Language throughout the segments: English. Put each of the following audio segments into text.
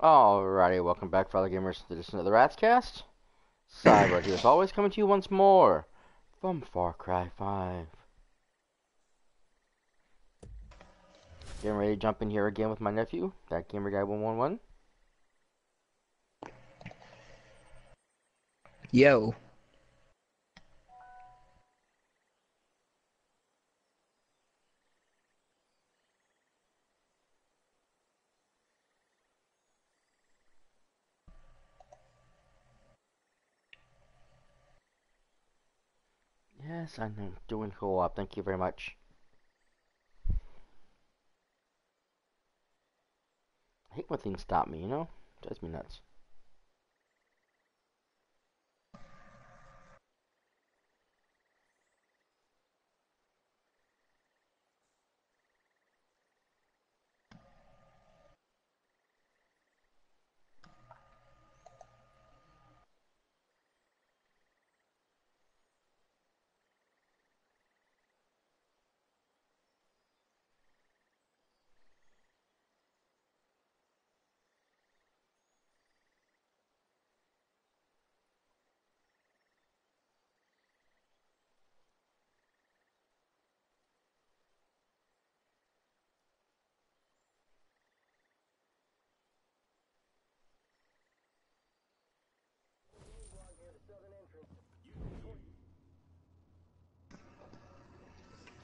Alrighty, welcome back, fellow gamers, to this another Rats Cast. Cyber here, as always, coming to you once more from Far Cry 5. Getting ready to jump in here again with my nephew, that gamer guy 111. Yo. Yes, I'm doing co-op. Uh, thank you very much. I hate when things stop me, you know? Drives me nuts.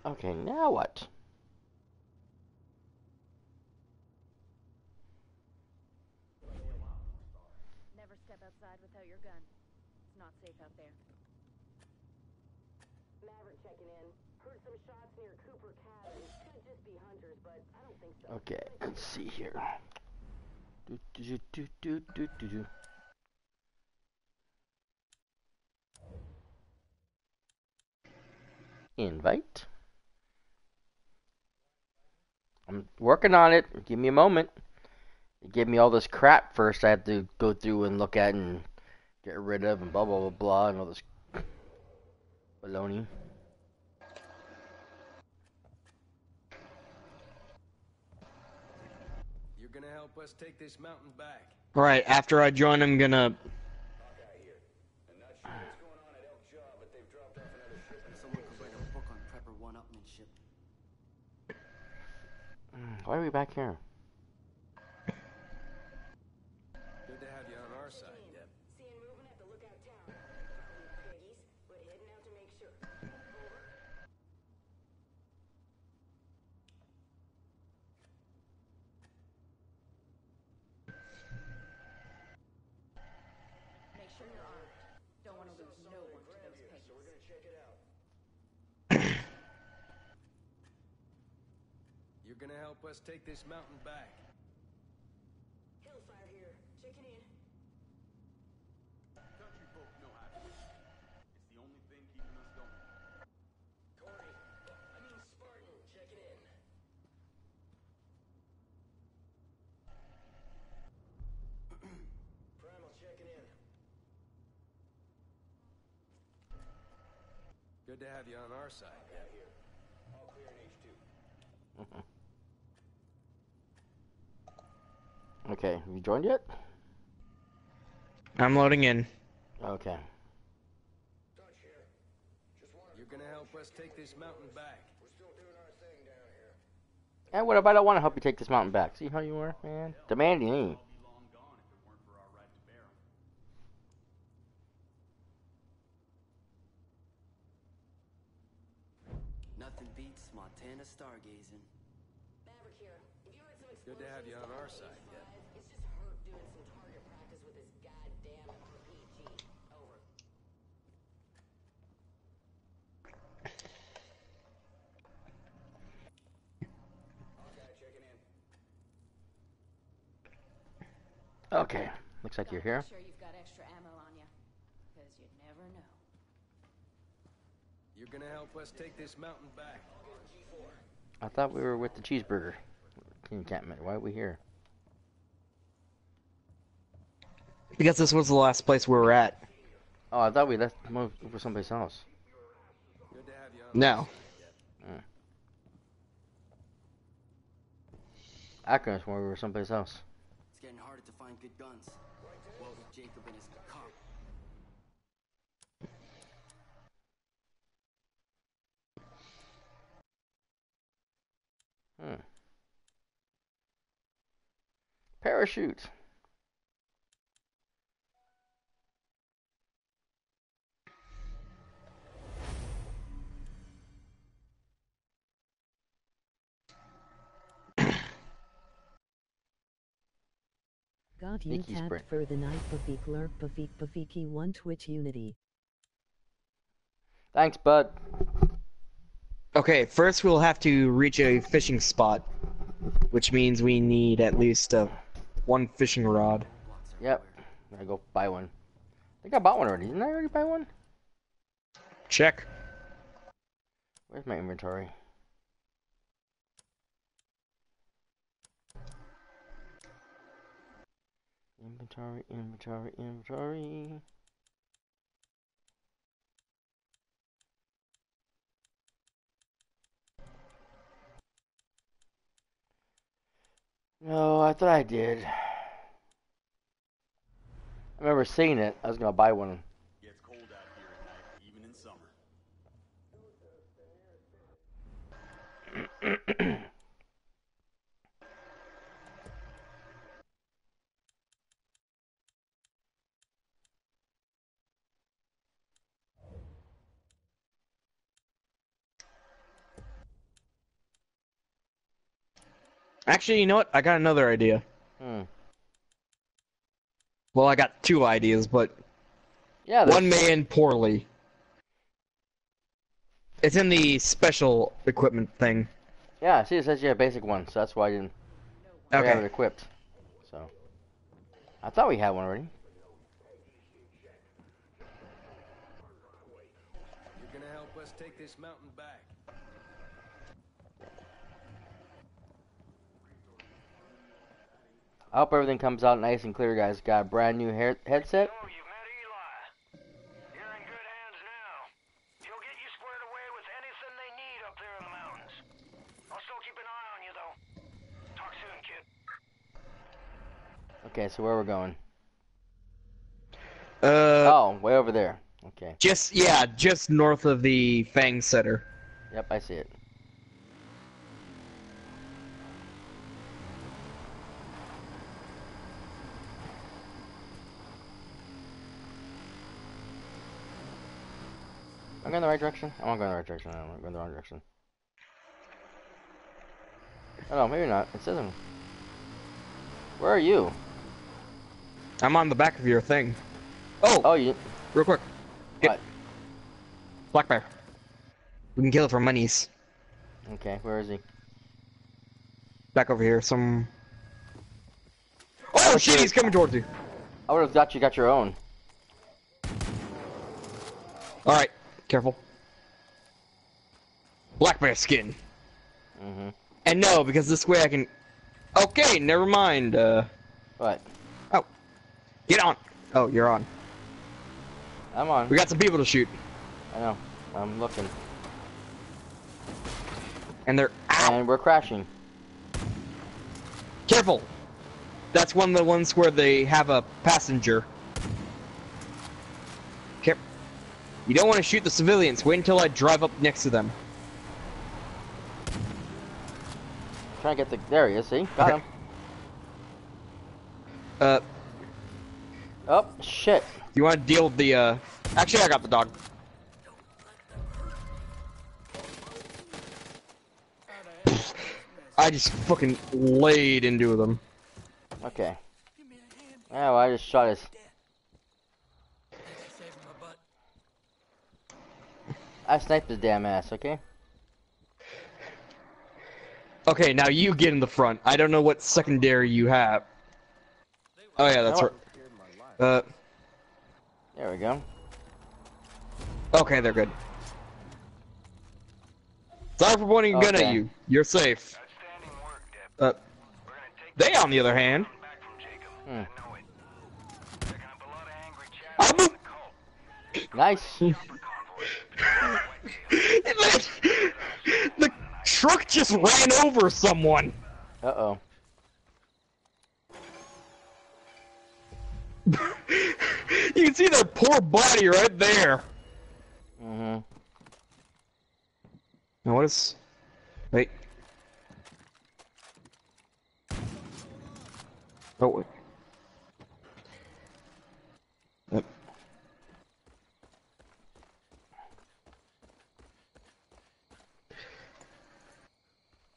Okay, now what? Never step outside without your gun. It's not safe out there. Maverick checking in. Heard some shots near Cooper Cabin. Could just be hunters, but I don't think so. Okay, let's see here. Do, do, do, do, do, do, do. Invite. I'm working on it. Give me a moment. It gave me all this crap first I had to go through and look at and get rid of and blah blah blah blah and all this baloney. You're gonna help us take this mountain back. Alright, after I join, I'm gonna. Someone could write a book on prepper one-upmanship. Mm, Why are we back here? Good to have you on our side, Deb. Seeing movement at the lookout tower. Piggies, but heading out to make sure. Over. Make sure you're armed. Don't want to lose no one to those pigs. You're gonna help us take this mountain back. Hellfire here. Checking in. Country folk know how to win. It's the only thing keeping us going. Corey. I mean Spartan. Checking in. Primal checking in. Good to have you on our side, Deb. All clear in H2. Okay, have you joined yet? I'm loading in. Okay. Dutch here. Just wanted You're gonna help us take this mountain back. We're still doing our thing down here. And what if I don't want to help you take this mountain back? See how you are, man? Demanding me. All be long gone if it weren't for our right to bear 'em. Nothing beats Montana stargazing. Maverick here. If you heard some Good to have you on our side, Okay, looks like you're Gotta here. Sure you've got extra ammo on you. Because you never know. You're gonna help us take this mountain back. I thought we were with the cheeseburger encampment. Why are we here? Because this was the last place we were at. Oh, I thought we left moved for someplace else. Good to have you on No. Hmm. I could have sworn we were someplace else. It's getting hard hard to find good guns. What with Jacob and his cop. Hmm. Parachute. Got you tapped sprint. for the night Pafik Lurk Pafik Pafiki 1 Twitch Unity. Thanks, bud. Okay, first we'll have to reach a fishing spot, which means we need at least uh, one fishing rod. Yep. I gotta go buy one. I think I bought one already. Didn't I already buy one? Check. Where's my inventory? Inventory, inventory, inventory. No, I thought I did. I remember seeing it. I was gonna buy one. Gets cold out here at night, even in summer. Actually, you know what? I got another idea. Hmm. Well, I got two ideas, but Yeah, one there's- may end poorly. It's in the special equipment thing. Yeah, see, it says you have basic one, so that's why I didn't. We have it equipped. So. I thought we had one already. You're gonna help us take this mountain back. I hope everything comes out nice and clear, guys. Got a brand new hair headset. Oh, you've met Eli. You're in good hands now. He'll get you squared away with anything they need up there in the mountains. I'll still keep an eye on you, though. Talk soon, kid. Okay, so where we're going? Uh, oh, way over there. Okay. just yeah, just north of the F.A.N.G. Center. Yep, I see it. Am I going the right direction? I'm not going the right direction. I'm going the wrong direction. Oh no, maybe not. It says I'm... Where are you? I'm on the back of your thing. Oh, Oh, you... real quick. Get- What? Black bear. We can kill it for monies. Okay, where is he? Back over here, some. Oh, oh shit! He's coming towards you. I would have thought you got your own. All right, careful. Black bear skin. Mm-hmm. And no, because this way I can. Okay, never mind. Uh, What? Oh. Get on. Oh, you're on. I'm on. We got some people to shoot, I know. I'm looking. and they're ow. And we're crashing. Careful. That's one of the ones where they have a passenger. Care. You don't want to shoot the civilians. Wait until I drive up next to them. Trying to get the. There he is. See? Got Okay. him. Uh, Oh shit. you want to deal with the? Uh, actually, I got the dog. I just fucking laid into them. Okay. Yeah, I just shot his. I sniped his damn ass. Okay. Okay, now you get in the front. I don't know what secondary you have. Oh yeah, that's right. Uh, There we go. okay, they're good. Sorry for pointing a gun Okay. at you. You're safe. Outstanding work, Deb. Uh, We're gonna take they, on the other hand, this back from Jacob. Hmm. I know it. Picking up a lot of angry chatter I'm a- from the cult. Nice. the truck just ran over someone. Uh oh. you can see their poor body right there. Mm-hmm. Now what is? Wait. Oh wait.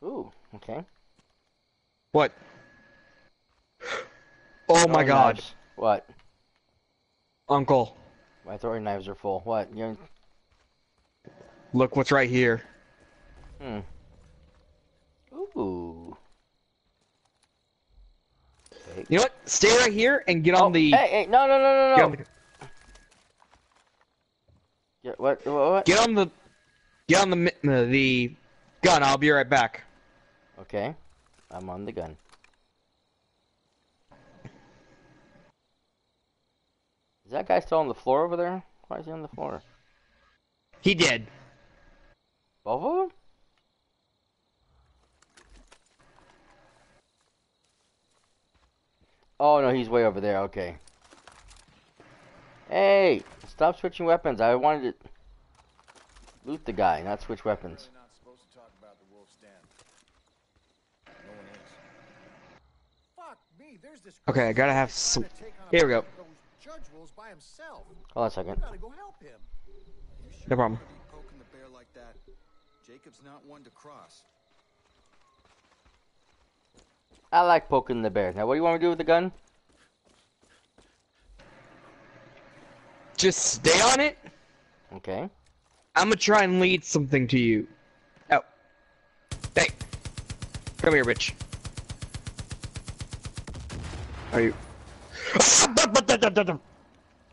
Ooh, okay. What? Oh my Throwing god, knives. What? Uncle! My throwing knives are full. What? You Look what's right here. Hmm. Ooh. Okay. You know what? Stay right here and get on Oh, the. Hey, hey, no, no, no, no, on no. the, Get, what, what, what? get on the. Get on the the gun. I'll be right back. Okay. I'm on the gun. Is that guy still on the floor over there? Why is he on the floor? He did. Both of them? Oh no, he's way over there. Okay. Hey, stop switching weapons. I wanted to loot the guy, not switch weapons. We're not supposed to talk about the wolf's den. No one is. Fuck me, there's this Okay, I gotta have some. to take on a Here we go. bunch of those judge wolves by himself. Hold on a second. gotta go help him. Sure No problem. you wanna be Poking the bear like that. Jacob's not one to cross. I like poking the bear. Now, what do you want to do with the gun? Just stay on it. Okay. I'm gonna try and lead something to you. Oh. Hey. Come here, bitch. Are you?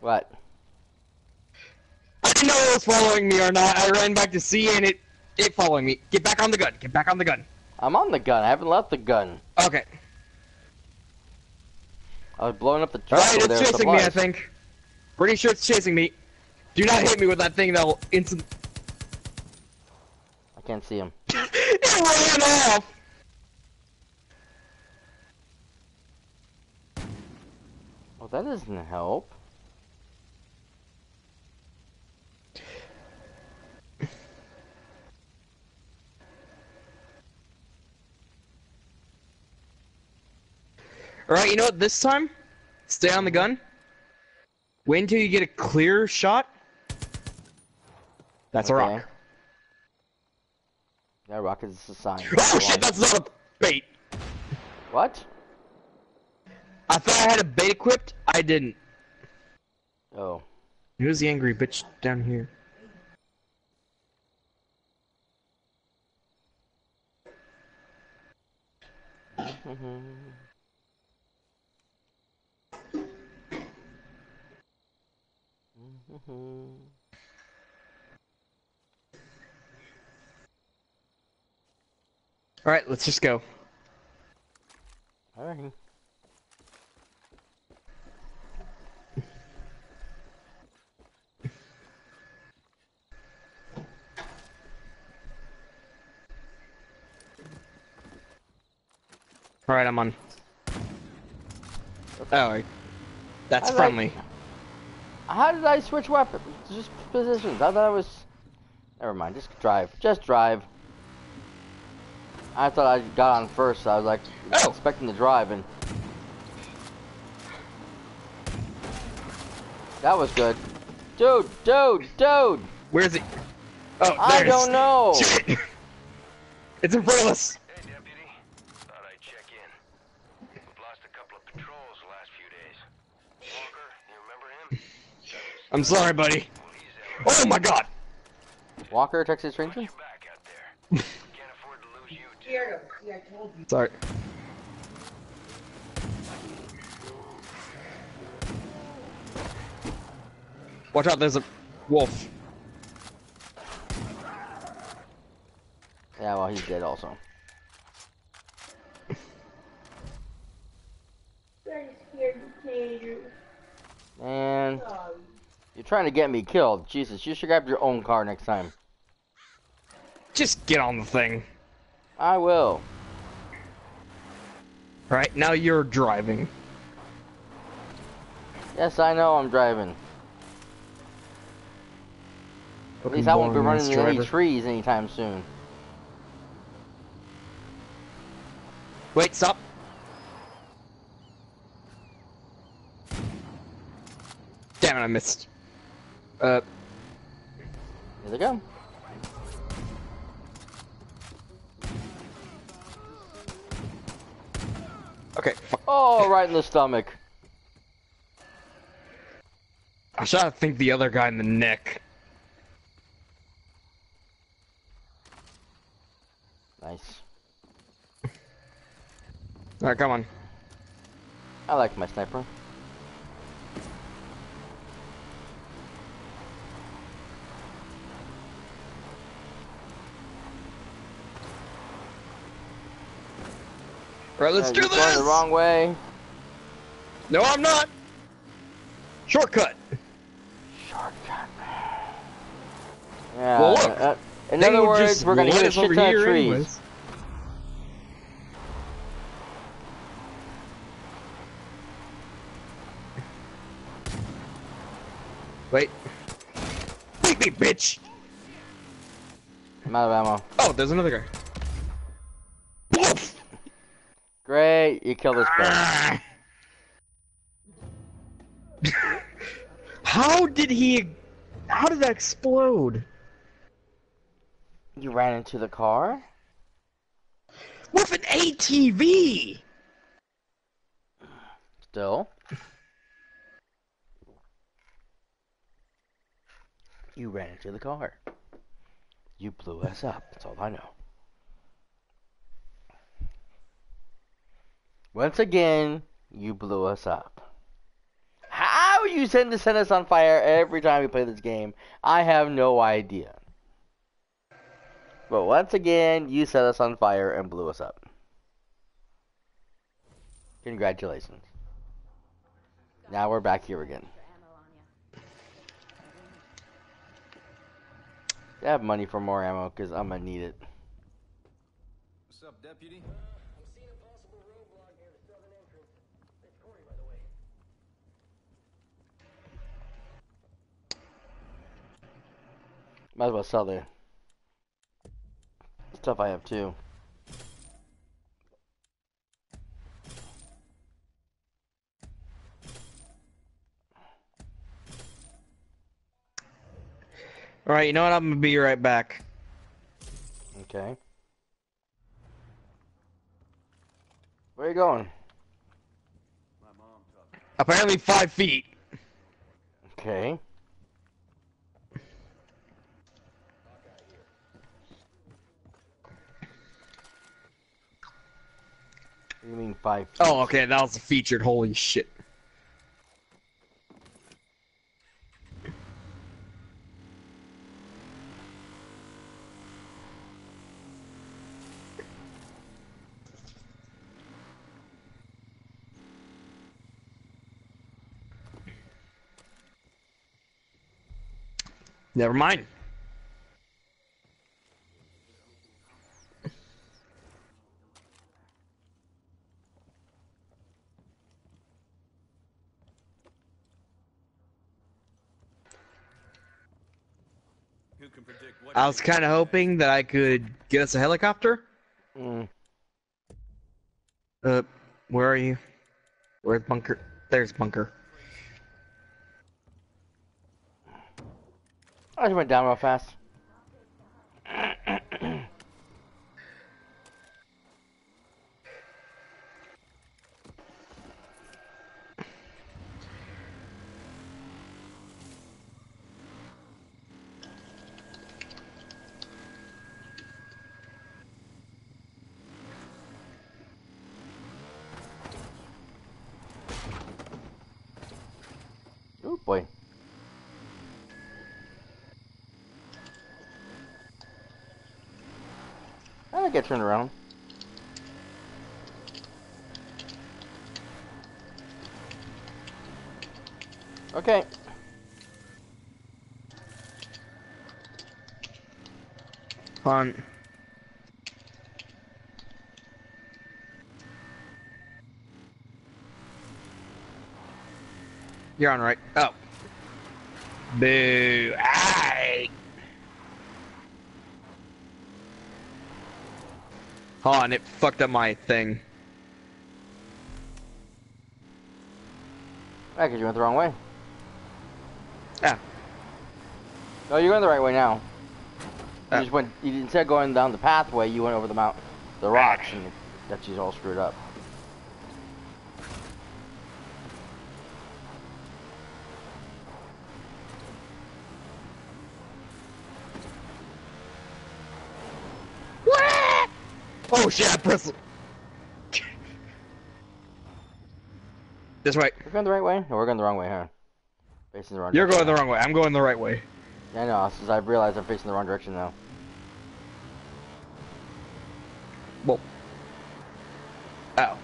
What? I didn't know it was following me or not. I ran back to see and it it following me. Get back on the gun. Get back on the gun. I'm on the gun. I haven't left the gun. Okay. I was blowing up the truck there. it's chasing me, I think. Pretty sure it's chasing me. Do not hit me with that thing that'll instant. I can't see him. it ran off! That doesn't help. Alright, you know what? This time, stay on the gun. Wait until you get a clear shot. That's a rock. That rocket is a sign. Oh shit, that's not a bait. What? I thought I had a bait equipped. I didn't. Oh. Who's the angry bitch down here? Alright, let's just go. Alright. Alright, I'm on. Alright. Oh, that's I like- friendly. How did I switch weapons? Just positions. I thought I was. Never mind. Just drive. Just drive. I thought I got on first. So I was like Oh. expecting to drive, and that was good. Dude, dude, dude. Where's it? Oh, I don't know. It's in front of us. Hey, deputy. Thought I'd check in. We've lost a couple of patrols the last few days. Walker, you remember him? I'm sorry, buddy. Well, he's out. Oh my god. Walker, Texas Ranger. Back out there. Can't afford to lose you, too. Sorry. Watch out, there's a wolf. Yeah, well, he's dead also. Man, you're trying to get me killed. Jesus, you should grab your own car next time. Just get on the thing. I will. Alright, now you're driving. Yes, I know I'm driving. At least I won't be running into any trees anytime soon. Wait, stop. Damn it, I missed. Uh, Here they go. okay. Oh, right in the stomach. I shot, I think, the other guy in the neck. Nice. Alright, come on. I like my sniper. Alright, let's Uh, do you're going this! the wrong way. No, I'm not! Shortcut! Shortcut. Yeah. Well, look, uh, in They other words, we're gonna hit a shit ton of trees. anyways. Wait. Wait me, bitch! I'm out of ammo. Oh, there's another guy. Great, you killed this guy. How did he... How did that explode? You ran into the car? With an ATV! Still. You ran into the car. You blew us up. That's all I know. Once again, you blew us up. How you tend to set us on fire every time we play this game, I have no idea. But once again, you set us on fire and blew us up. Congratulations. Now we're back here again. I have money for more ammo because I'm gonna need it. What's up, deputy? Might as well sell the stuff I have too. Alright, you know what? I'm gonna be right back. Okay. Where are you going? My mom. Apparently five feet. Okay. You mean five? Oh, okay, that was featured. Holy shit. Never mind. Who can predict what? I was kind of hoping that I could get us a helicopter. Mm, Uh, where are you? Where's bunker? There's bunker. I just went down real fast. Oh boy. How did I get turned around? Okay. On. You're on right. Oh. Boo. Aye. Hold and it fucked up my thing. Yeah, because you went the wrong way. Yeah. No, you're going the right way now. You Ah. just went. You, instead of going down the pathway, you went over the mount, the rocks, and got you all screwed up. Oh shit, I pressed it. This way. We're going the right way. No, we're going the wrong way, huh? Facing the wrong. You're direction going the wrong way. I'm going the right way. Yeah, I know. Since I've realized I'm facing the wrong direction now. Well. Oh.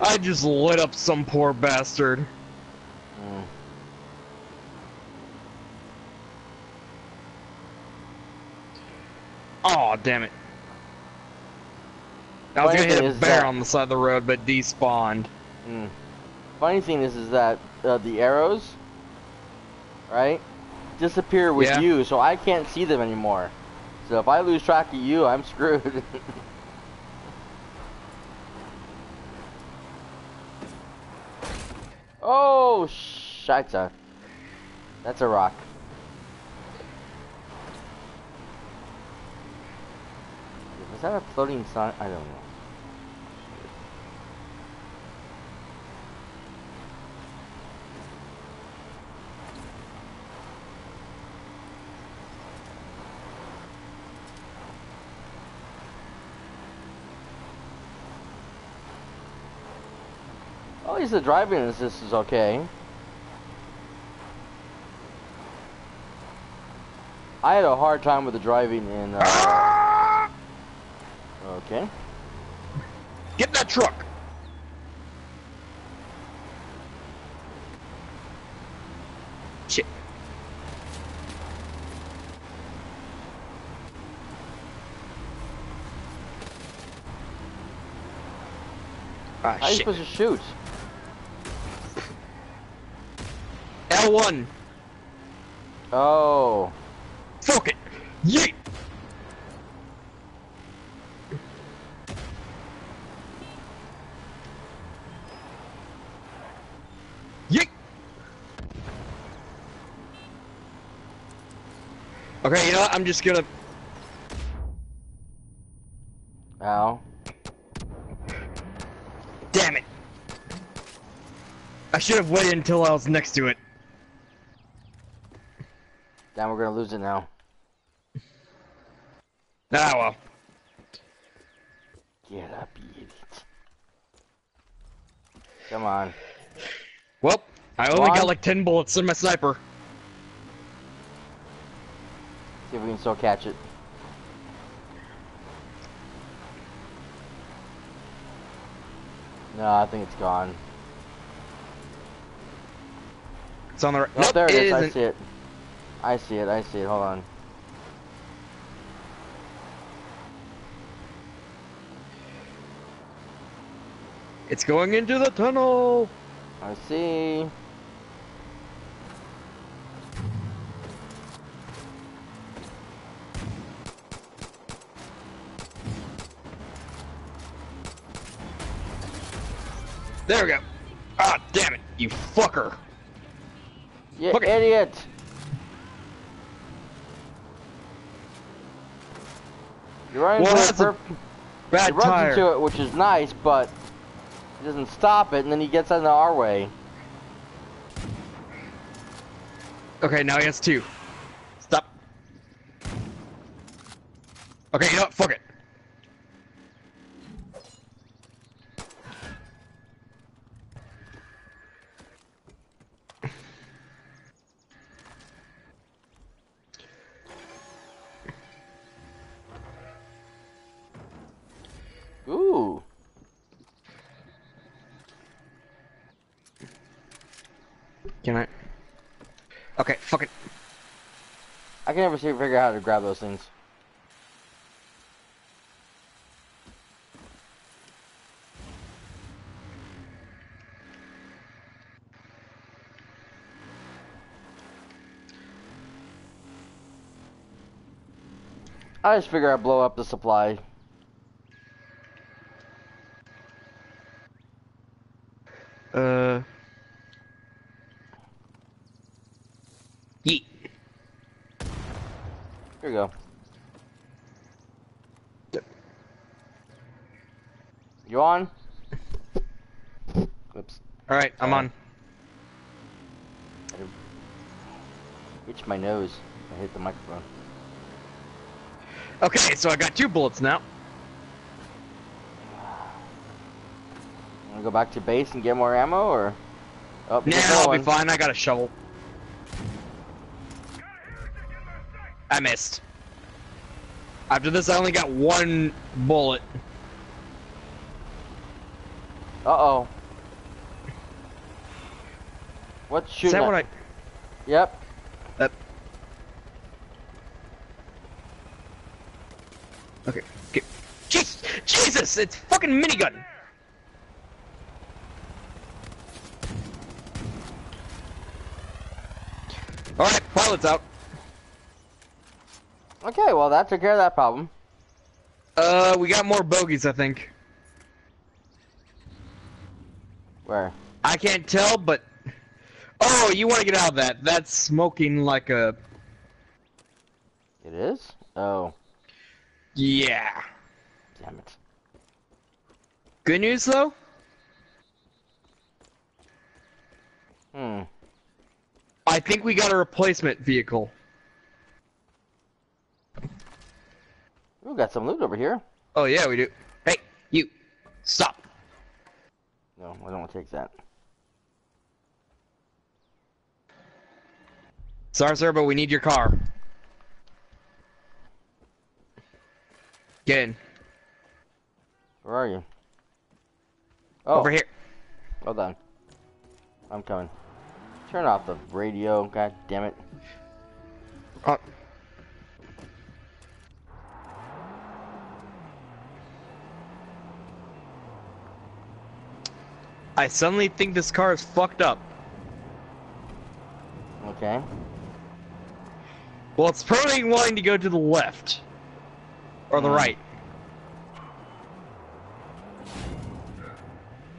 I just lit up some poor bastard. Mm. Oh damn it. I was Funny gonna hit a bear that- on the side of the road, but despawned. Mm. Funny thing is, is that uh, the arrows, right, disappear with Yeah. you, so I can't see them anymore. So if I lose track of you, I'm screwed. oh, shite. That's a rock. Was that a floating sign? I don't know. Oh, At least the driving assist is okay. I had a hard time with the driving in. Uh, okay. Get in that truck! Shit. Ah, How are you supposed to shoot? L1! Oh. Fuck it! Yeet! Yeet! Okay, you know what? I'm just gonna. Ow. Damn it! I should have waited until I was next to it. Damn, we're gonna lose it now. Ah well. Get up, you idiot. Come on. Well, I only Come got on. like 10 bullets in my sniper. See if we can still catch it. No, I think it's gone. It's on the right. Oh, nope, there it is. I isn't. see it. I see it. I see it. Hold on. It's going into the tunnel. I see. There we go. Ah, damn it, you fucker. You it. idiot! You're running Well, into it, that's a perp- Bad runs tire. into it, which is nice, but he doesn't stop it, and then he gets into our way. Okay, now he has two. Stop. Okay, you know what? Fuck it. Ooh. Can I? Okay, fuck it. I see, figure out how to grab those things. I just figure I'd blow up the supply. Uh. Yeet. Here you go. Yep. You on? Oops. Alright, I'm on. Itch my nose. I hit the microphone. Okay, so I got two bullets now. Wanna go back to base and get more ammo, or? Oh, Nah, I'll another be fine. I got a shovel. I missed. After this, I only got one bullet. Uh-oh. What's Is that at- what I? Yep. That. Okay. okay. Jesus! Jesus! It's fucking minigun. All right, pilot's out. Okay, well that took care of that problem. Uh, we got more bogeys, I think. Where? I can't tell, but oh, you want to get out of that? That's smoking like a It is? Oh, yeah. damn it. Good news though. Hmm. I think we got a replacement vehicle. We got some loot over here. Oh yeah, we do. Hey, you, stop. No, I don't want to take that. Sorry, sir, but we need your car. Get in. Where are you? Oh, Over here. Hold on. I'm coming. Turn off the radio. God damn it. Uh, I suddenly think this car is fucked up. Okay. Well, it's probably wanting to go to the left. Or the Hmm. right.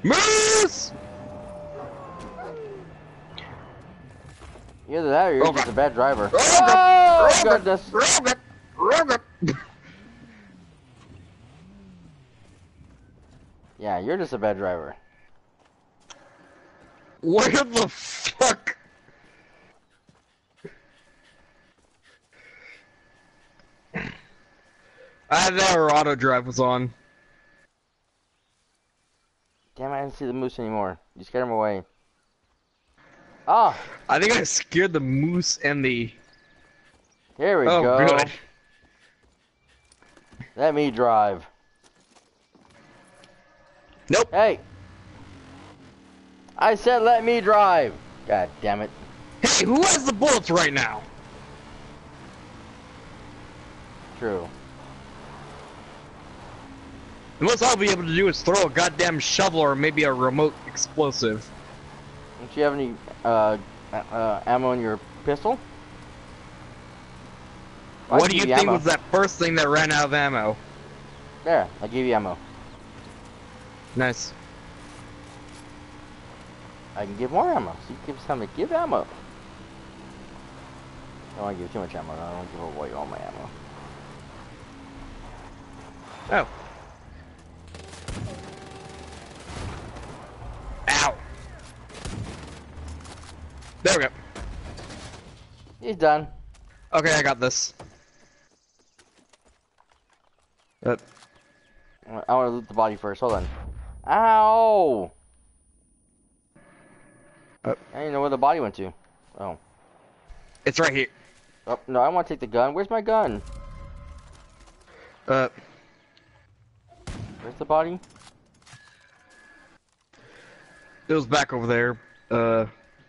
Moose! Either that or you're Oh, just a bad driver. Oh, Oh, goodness. Robert! Robert! Yeah, you're just a bad driver. Where the fuck? I had that or auto drive was on. Damn, I didn't see the moose anymore. You scared him away. Ah, I think I scared the moose and the. here we oh, go. good. Let me drive. Nope. Hey. I said let me drive. God damn it. Hey, who has the bullets right now? True. The most I'll be able to do is throw a goddamn shovel or maybe a remote explosive. Don't you have any uh, uh, ammo in your pistol? I'll what do you give think ammo. was that first thing that ran out of ammo? There, I gave you ammo. Nice. I can give more ammo. So you keep telling me to give ammo. I don't want to give too much ammo. I don't want to give away all my ammo. Oh. Ow. There we go. He's done. Okay, I got this. Uh, I want to loot the body first. Hold on. Ow! Uh. I didn't know where the body went to. Oh. it's right here. Oh, no, I want to take the gun. Where's my gun? Uh, Where's the body? it was back over there. Uh,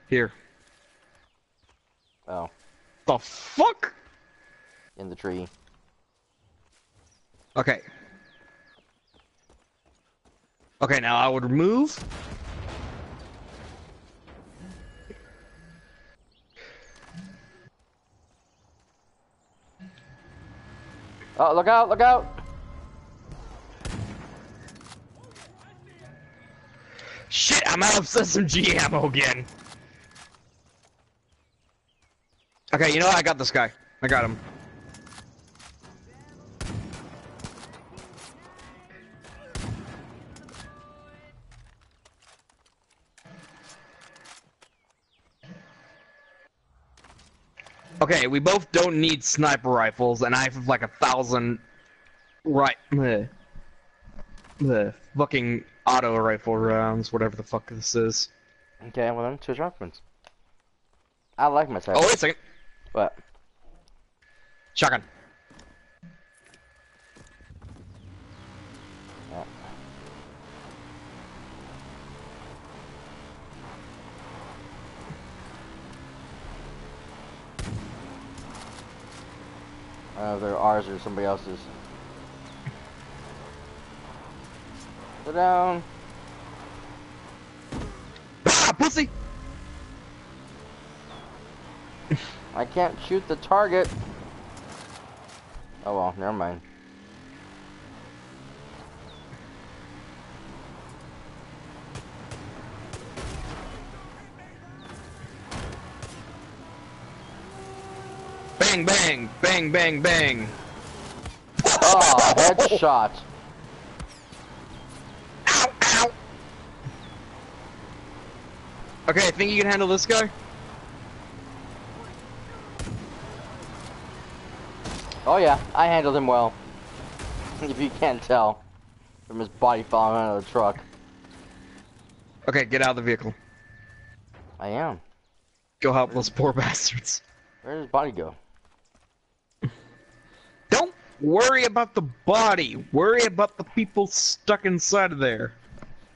here. Oh, The fuck? in the tree. Okay. Okay, now I would move. Oh, look out! Look out! Shit, I'm out of SMG ammo again. Okay, you know what? I got this guy. I got him. Okay, we both don't need sniper rifles, and I have like a thousand right the fucking auto rifle rounds, whatever the fuck this is. Okay, well then, switch weapons. I like my type. Oh wait a second, What? shotgun. I don't know if they're ours or somebody else's. Sit down. Ah, pussy! I can't shoot the target. Oh well, never mind. Bang, bang, bang, bang, bang. Oh, headshot. Ow, ow. Okay, I think you can handle this guy. Oh yeah, I handled him well. if you can't tell from his body falling out of the truck. Okay, get out of the vehicle. I am. Go help those poor bastards. Where did his body go? Worry about the body. Worry about the people stuck inside of there.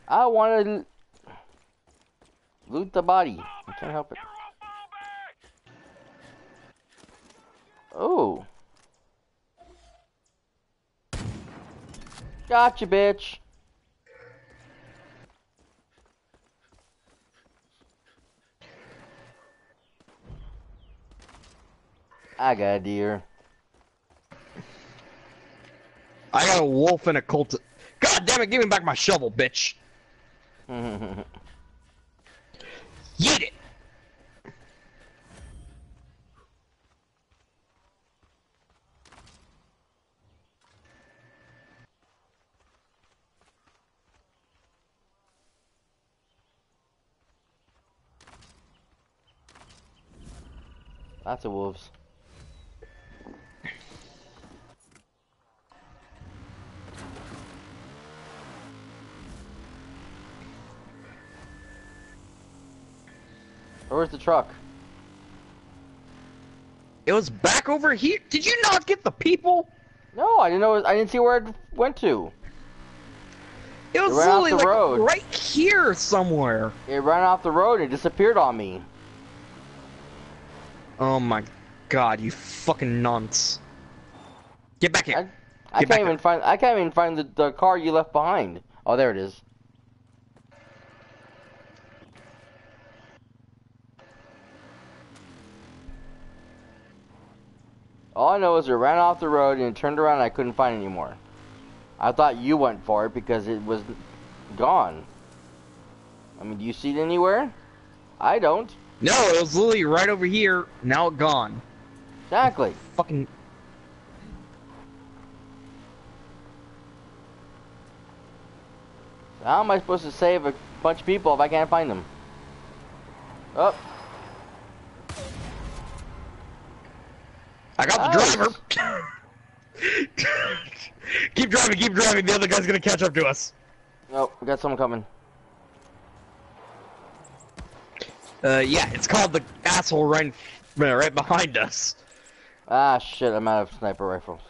I want to loot the body. I can't help it. Oh. Gotcha, bitch. I got a deer. I got a wolf and a colt. God damn it, give me back my shovel, bitch. Yeet it. a wolves. Where's the truck? It was back over here. Did you not get the people? No, I didn't know. I didn't see where it went to. It was It literally the like road. right here somewhere. It ran off the road and disappeared on me. Oh my god, you fucking nonce. Get back here. I back can't even find. I can't even find the, the car you left behind. Oh, there it is. All I know is it ran off the road and it turned around and I couldn't find it anymore. I thought you went for it because it was gone. I mean, do you see it anywhere? I don't. No, it was literally right over here. Now it's gone. Exactly. Fucking. How am I supposed to save a bunch of people if I can't find them? Oh, I got the driver. keep driving, keep driving. The other guy's gonna catch up to us. oh, we got someone coming. Uh, yeah, it's called the asshole right, uh, right behind us. Ah, shit, I'm out of sniper rifles.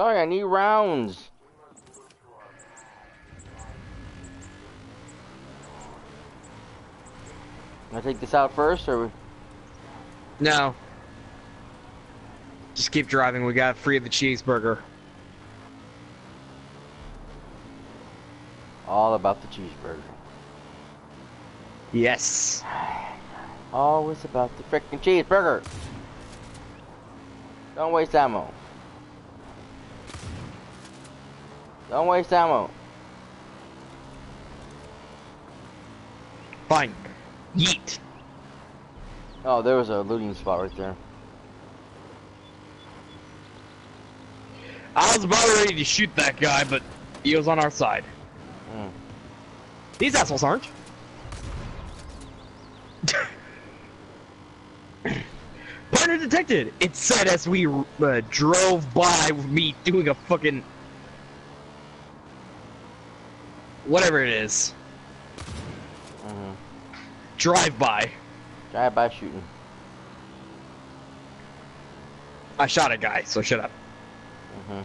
Sorry, I need rounds. Can I take this out first, or No. Just keep driving. We got free of the cheeseburger. all about the cheeseburger? Yes. Always about the frickin' cheeseburger. Don't waste ammo. Don't waste ammo. Fine. Yeet. Oh, there was a looting spot right there. I was about ready to shoot that guy, but he was on our side. Hmm. These assholes aren't. Partner detected. It said as we uh, drove by with me doing a fucking whatever it is, Mm-hmm. drive by. Drive by shooting. I shot a guy, so shut up. Mm-hmm.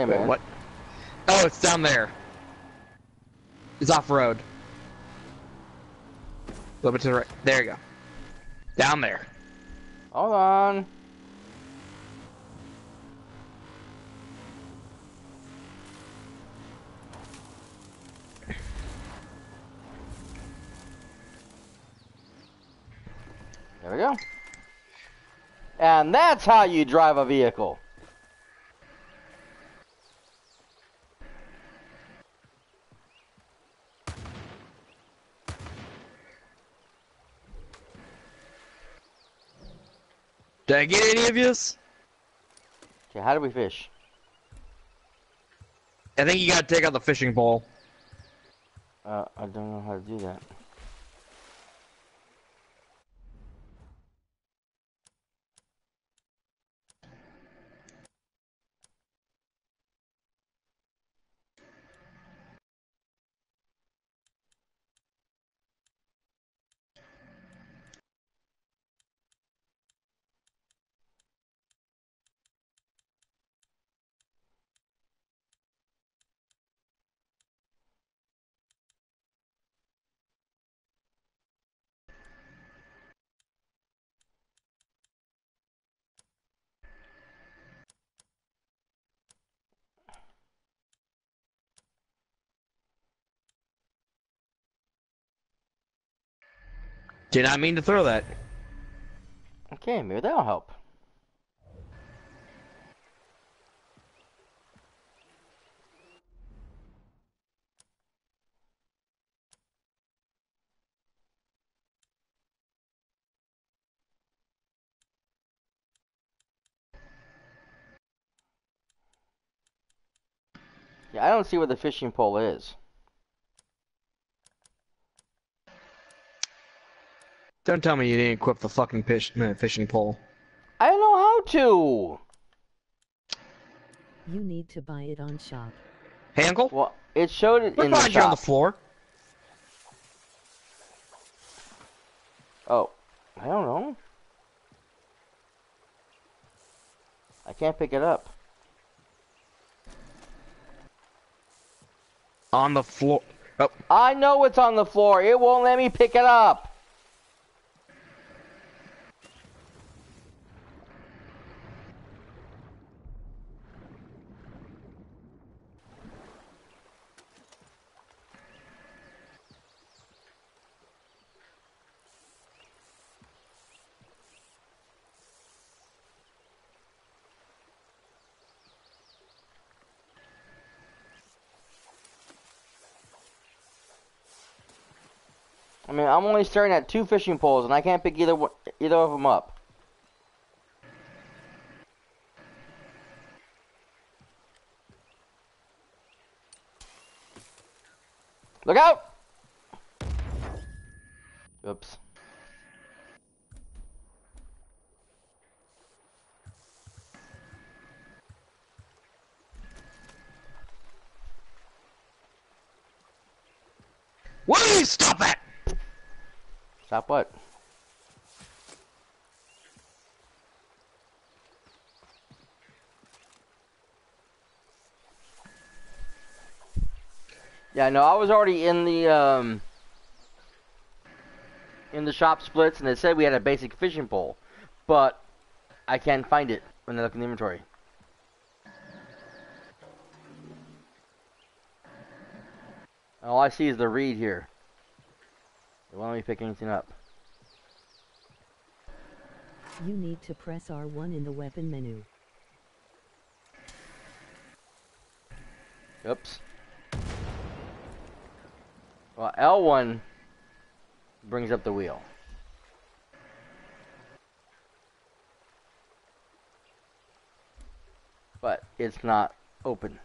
Hey Wait, man. what? Oh, it's down there. It's off road. A little bit to the right. There you go. Down there. Hold on. There we go. And that's how you drive a vehicle. Did I get any of yous? Okay, how do we fish? I think you gotta take out the fishing pole. Uh, I don't know how to do that. Did not mean to throw that. Okay, maybe that'll help. Yeah, I don't see where the fishing pole is. Don't tell me you didn't equip the fucking fish, uh, fishing pole. I don't know how to. You need to buy it on shop. Hey, Uncle? Well, it showed it Look in the behind you on the floor. Oh, I don't know. I can't pick it up. On the floor. Oh, I know it's on the floor. It won't let me pick it up. I'm only staring at two fishing poles, and I can't pick either either of them up. Look out! Oops. Will you stop it? Stop what? Yeah, no, I was already in the um in the shop splits, and it said we had a basic fishing pole, but I can't find it when I look in the inventory. All I see is the reed here. It won't let me pick anything up. You need to press R1 in the weapon menu. Oops. Well, L1 brings up the wheel. But it's not open.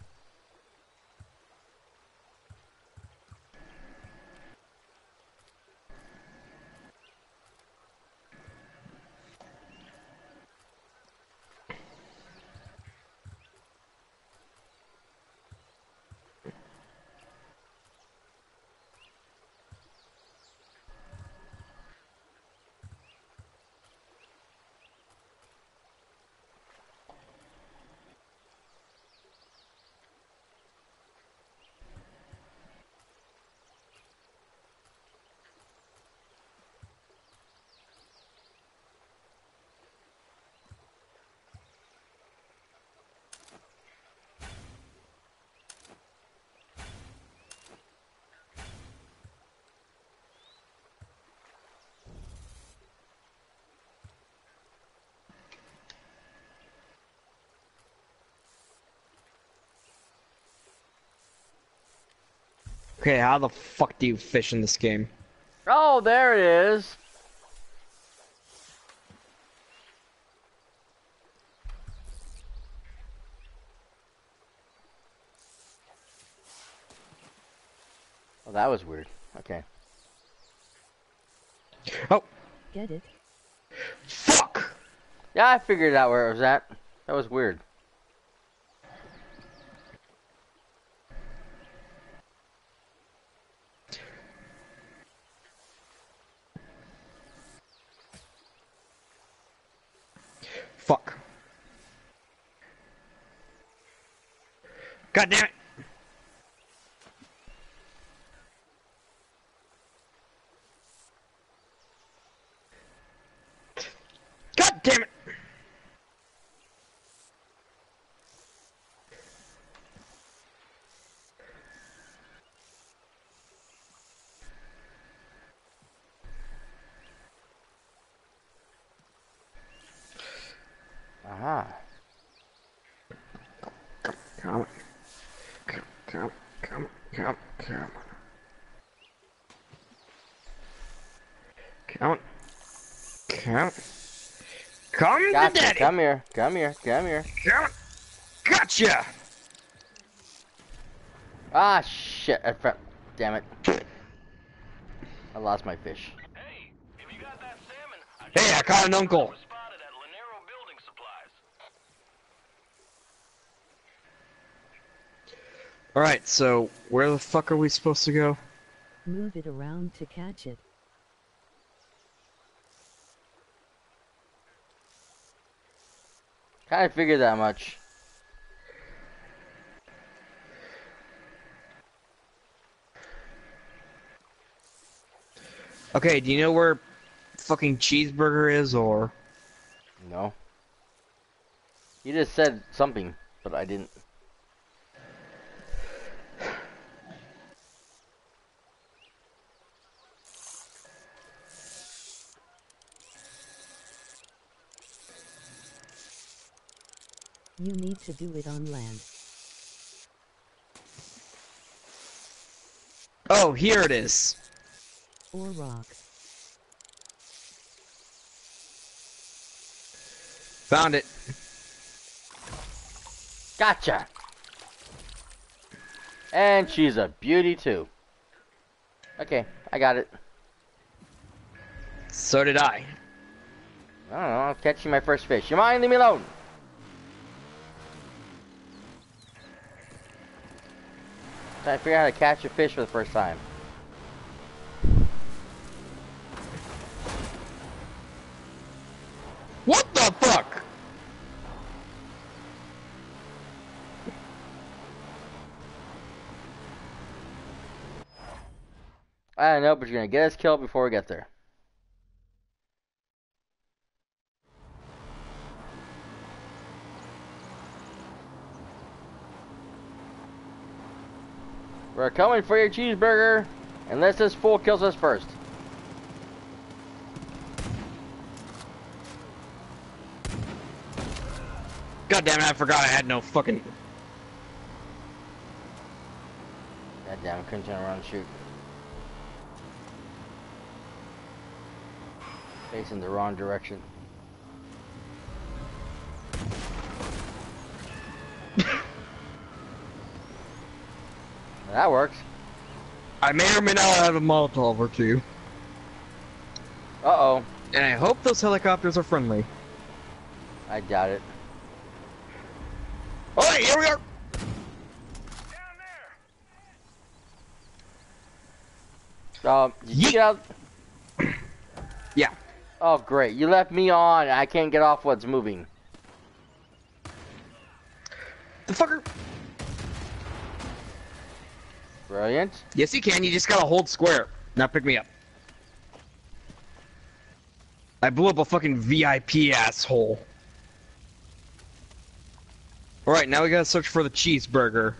Okay, how the fuck do you fish in this game? Oh, there it is. Well, that was weird. Okay. Oh, Get it? fuck! Yeah, I figured out where it was at. That was weird. Fuck. God damn it! God damn it! Aha. Come on. Come, come, come, come, come. Come. Come. Come to daddy. Come here. Come here. Come here. Come. Gotcha. Ah, shit. I fell. Damn it. I lost my fish. Hey, if you got that salmon, I Hey, I caught an uncle. was spotted at Lanero Building Supplies. Alright, so where the fuck are we supposed to go? Move it around to catch it. Kind of figured that much. Okay, do you know where fucking cheeseburger is or No. You just said something, but I didn't. You need to do it on land. Oh, here it is. Or rock. Found it. Gotcha. And she's a beauty too. Okay, I got it. So did I. I don't know. I'm catching my first fish. You mind? Leave me alone. Trying to figure out how to catch a fish for the first time. What the fuck? I don't know, but you're gonna get us killed before we get there. We're coming for your cheeseburger, unless this fool kills us first. God damn it, I forgot I had no fucking. God damn, I couldn't turn around and shoot. Facing the wrong direction. That works. I may or may not have a Molotov or two. Uh oh. And I hope those helicopters are friendly. I doubt it. Oh, hey, here we are! Um, did you Yeet. get out? Yeah. Oh, great. You left me on. I can't get off what's moving. The fucker. Brilliant. Yes, you can. You just gotta hold square. Now pick me up. I blew up a fucking VIP asshole. Alright, now we gotta search for the cheeseburger.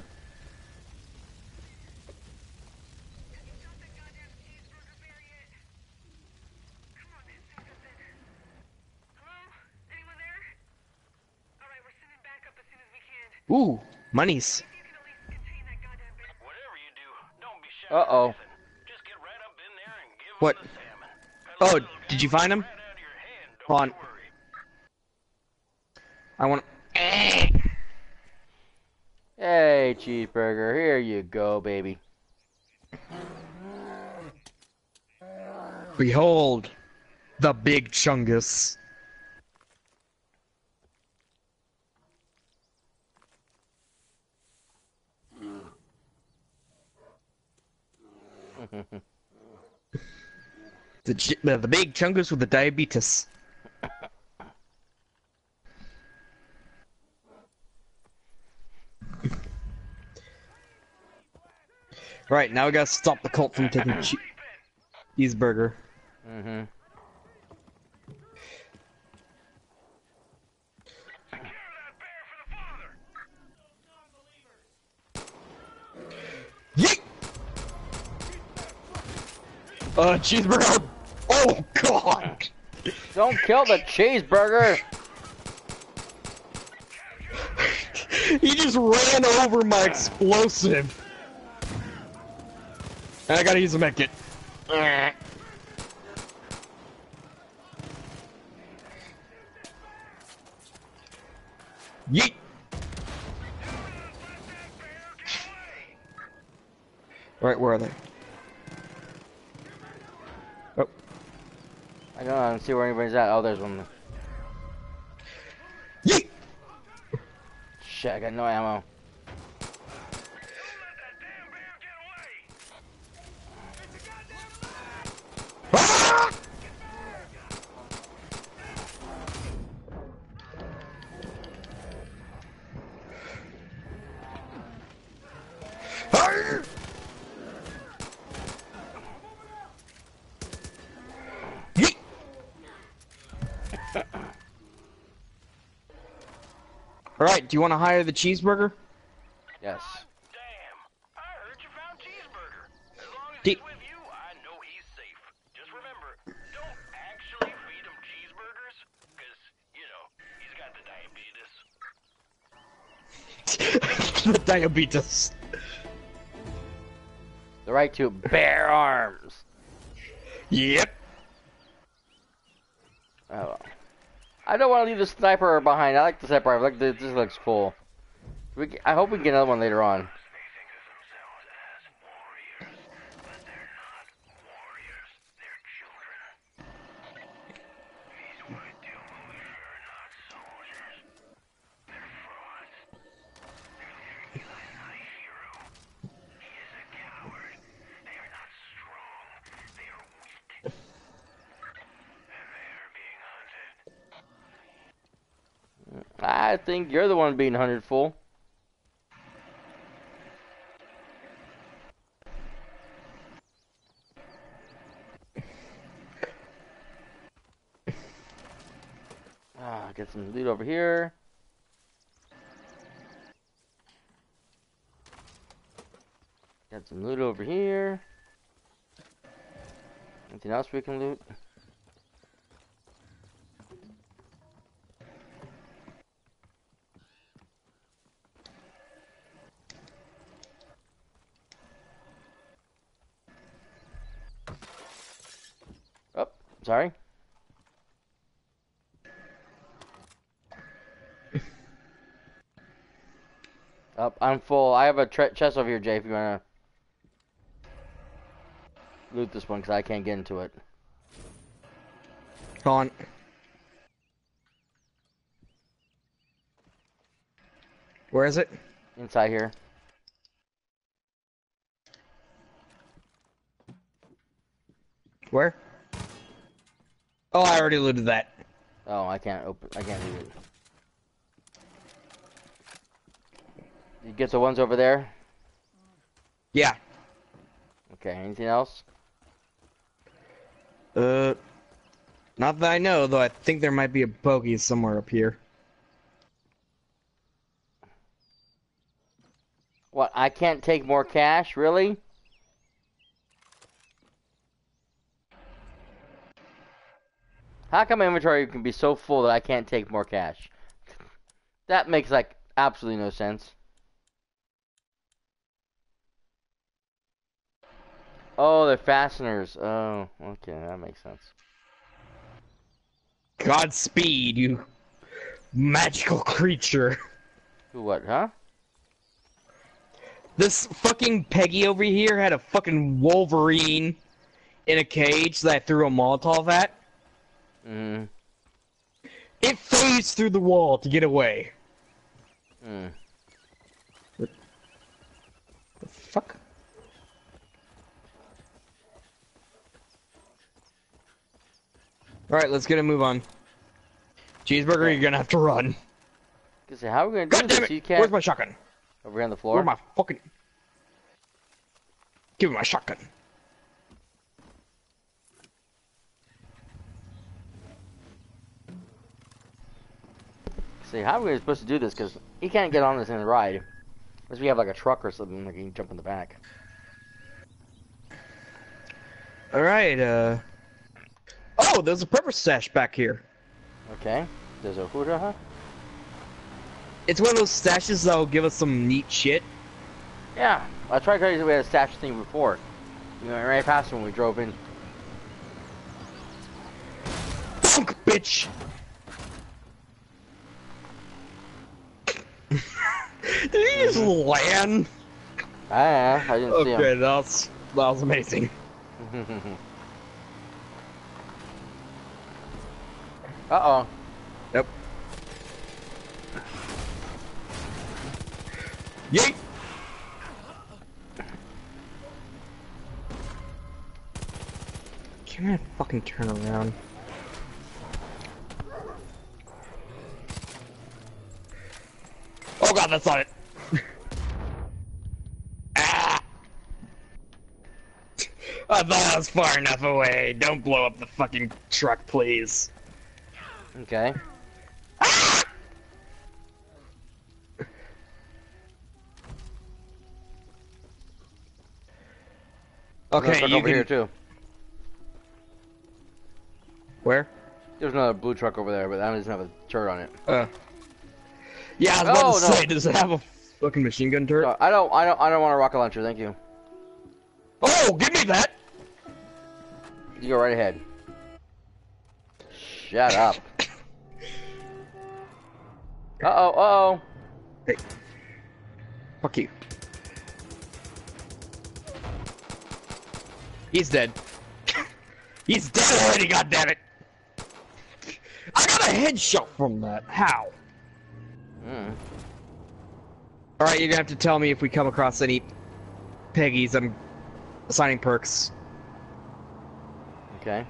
Anyone there? Give 'em What? Oh, did you find him? Right out of your hand, don't Hold on. I want. Hey, cheeseburger. Here you go, baby. Behold, the big chungus. The, the big chungus with the diabetes. Right, now we gotta stop the cult from taking cheeseburger. mm-hmm. Yeet! Uh, cheeseburger! Oh, God! Don't kill the cheeseburger. he just ran over my explosive. And I gotta use a medkit. Yeet! Right, where are they? Oh, I don't know. I don't see where anybody's at. Oh, there's one. yeet! Shit, I got no ammo. Ah! Arr! Yeet! All right, do you want to hire the cheeseburger? Yes. Damn, I heard you found cheeseburger. As long as Di- he's with you, I know he's safe. Just remember, don't actually feed him cheeseburgers, because, you know, he's got the diabetes. the diabetes. The right to bear arms. Yep. Oh well. I don't want to leave the sniper behind. I like the sniper. I like the, this looks cool. We, I hope we get another one later on. They think of themselves as warriors, but they're not I think you're the one being hunted full. Ah, get some loot over here. Got some loot over here. Anything else we can loot? Oh, sorry. Up, I'm full. I have a chest over here, Jay. If you wanna loot this one, cause I can't get into it. On. Where is it? Inside here. Where? Oh, I already looted that. Oh, I can't open. I can't read it. You get the ones over there. Yeah. Okay. Anything else? Uh, not that I know, though. I think there might be a bogey somewhere up here. What? I can't take more cash, really? How come my inventory can be so full that I can't take more cash? That makes like absolutely no sense. Oh, they're fasteners. Oh, okay, that makes sense. Godspeed, you magical creature. Who? What? Huh? This fucking Peggy over here had a fucking Wolverine in a cage that I threw a Molotov at. Mm. It phased through the wall to get away. Mm. Alright, let's get a move on. Cheeseburger, you're gonna have to run. Cause how are we gonna do God damn this? it! You can't Where's my shotgun? over here on the floor. Where's my fucking... Give me my shotgun. See, how are we supposed to do this? Because he can't get on this in a ride. Unless we have like a truck or something, like he can jump in the back. Alright, uh... Oh, there's a prepper stash back here. Okay. There's a huh? It's one of those stashes that'll give us some neat shit. Yeah. I tried to tell you we had a stash thing before. We went right past when we drove in. Funk, bitch! Did he just land? Ah, I didn't see him. Okay, that's that was amazing. him. uh oh. Yep. Yeet! Can I fucking turn around? Oh god, that's not it! ah! I thought I was far enough away. Don't blow up the fucking truck, please. Okay. Okay, truck over can... here too. Where? There's another blue truck over there, but that one doesn't have a turret on it. Uh. Yeah, I was about Oh, to no. say, does it have a fucking machine gun turret? So, I don't, I don't, I don't want a rocket launcher. Thank you. Oh, give me that! You go right ahead. Shut up. Uh oh, uh oh. Hey. Fuck you. He's dead. He's dead already, goddammit! I got a headshot from that. How? Mm. Alright, you're gonna have to tell me if we come across any Peggies. I'm assigning perks. Okay.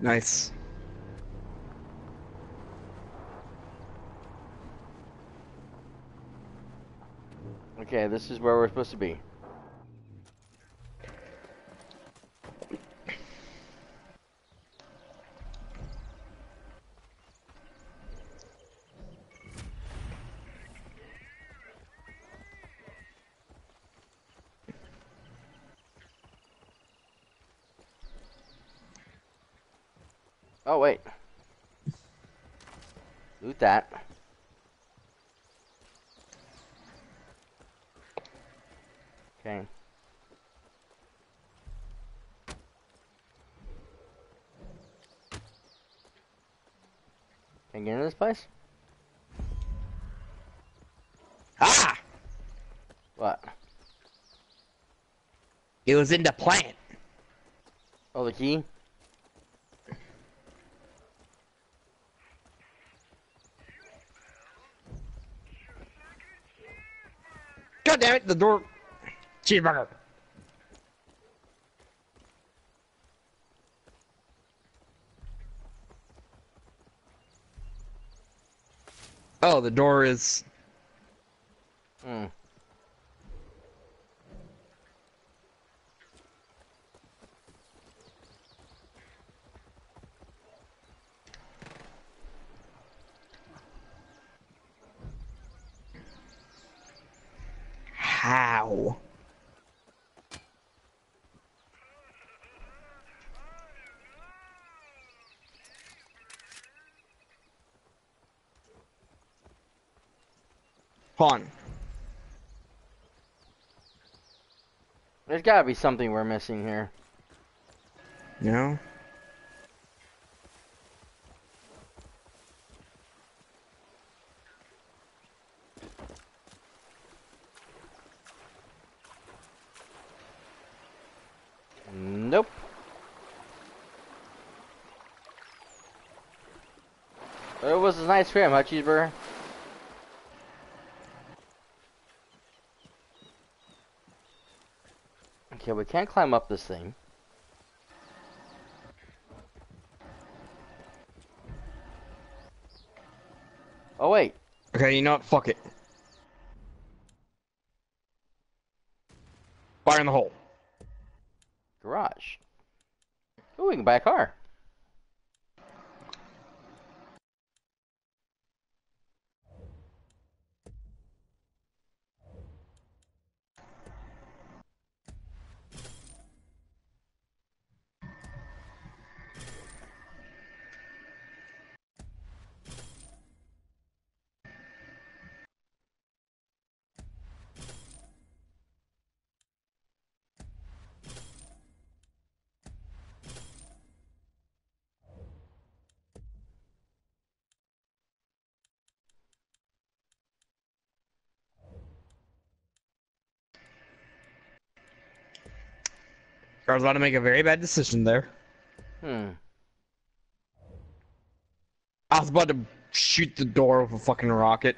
Nice. Okay, this is where we're supposed to be. Oh wait. Loot that. Okay. Can I get in this place? Ah! What? It was in the plant. Oh, the key? God damn it, the door. Cheeseburger. Oh, the door is. Hmm. How? Pawn. There's gotta be something we're missing here. No? Nope. It was a nice trim, huh, Cheeseburger? Okay, we can't climb up this thing. Oh wait, Okay, you know what? Fuck it. Fire in the hole. garage. Oh, we can buy a car. I was about to make a very bad decision there. Hmm. I was about to shoot the door with a fucking rocket.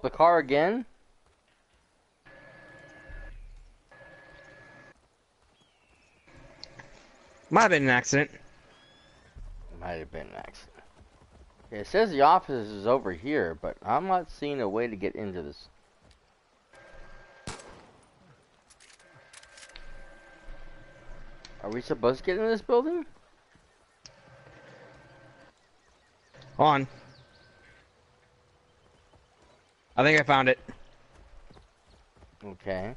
Up the car again? Might have been an accident. Might have been an accident. It says the office is over here, but I'm not seeing a way to get into this. Are we supposed to get in this building? On. I think I found it. Okay.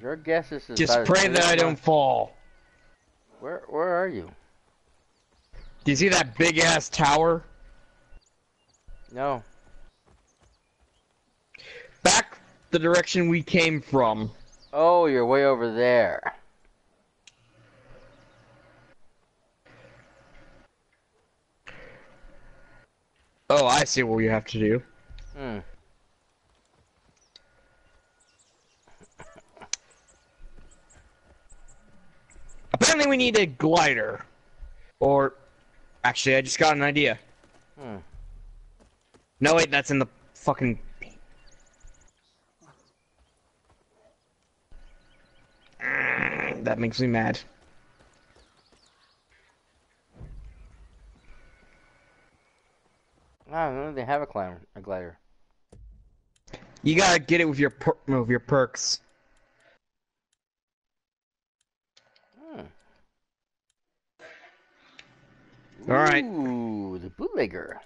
Your guess is Just pray that I don't fall. Where Where are you? Do you see that big ass tower? No. Back the direction we came from. Oh, you're way over there. Oh, I see what you have to do. Hmm. Apparently, we need a glider. Or, actually, I just got an idea. Hmm. No, wait, that's in the fucking. That makes me mad. I don't know. They have a a glider. You gotta get it with your per- with your perks. Hmm. All right. Ooh, the bootlegger.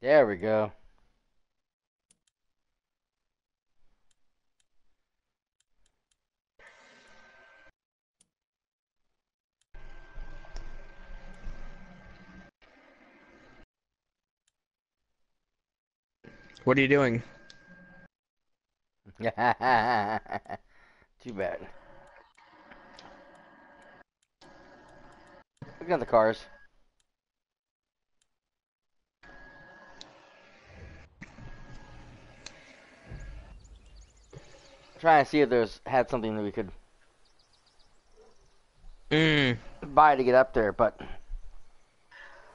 There we go. What are you doing? Too bad. Look at the cars. Trying to see if there's had something that we could Mm. buy to get up there, but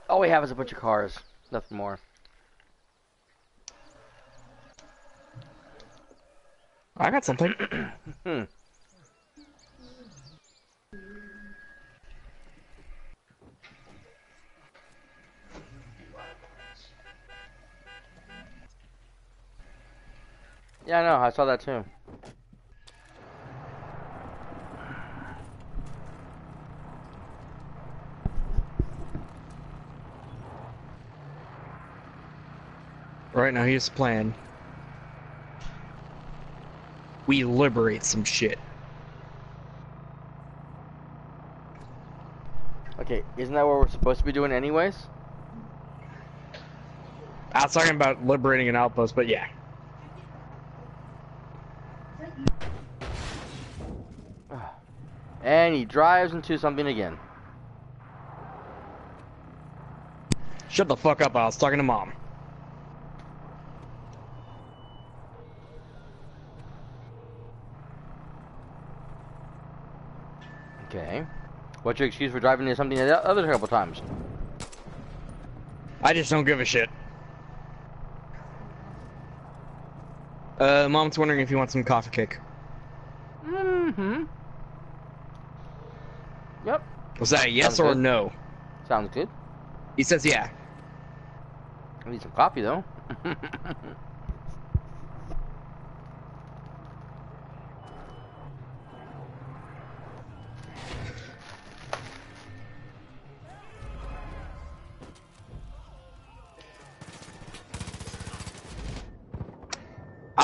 all we have is a bunch of cars, nothing more. I got something. Hmm. Yeah, I know. I saw that too. Right now, here's the plan. We liberate some shit. Okay, isn't that what we're supposed to be doing anyways? I was talking about liberating an outpost, but yeah. And he drives into something again. Shut the fuck up, I was talking to mom. Okay. What's your excuse for driving into something the other couple times? I just don't give a shit. Uh, mom's wondering if you want some coffee cake. Mm-hmm. Yep. Was that a yes Sounds or good. no? Sounds good. He says yeah. I need some coffee though.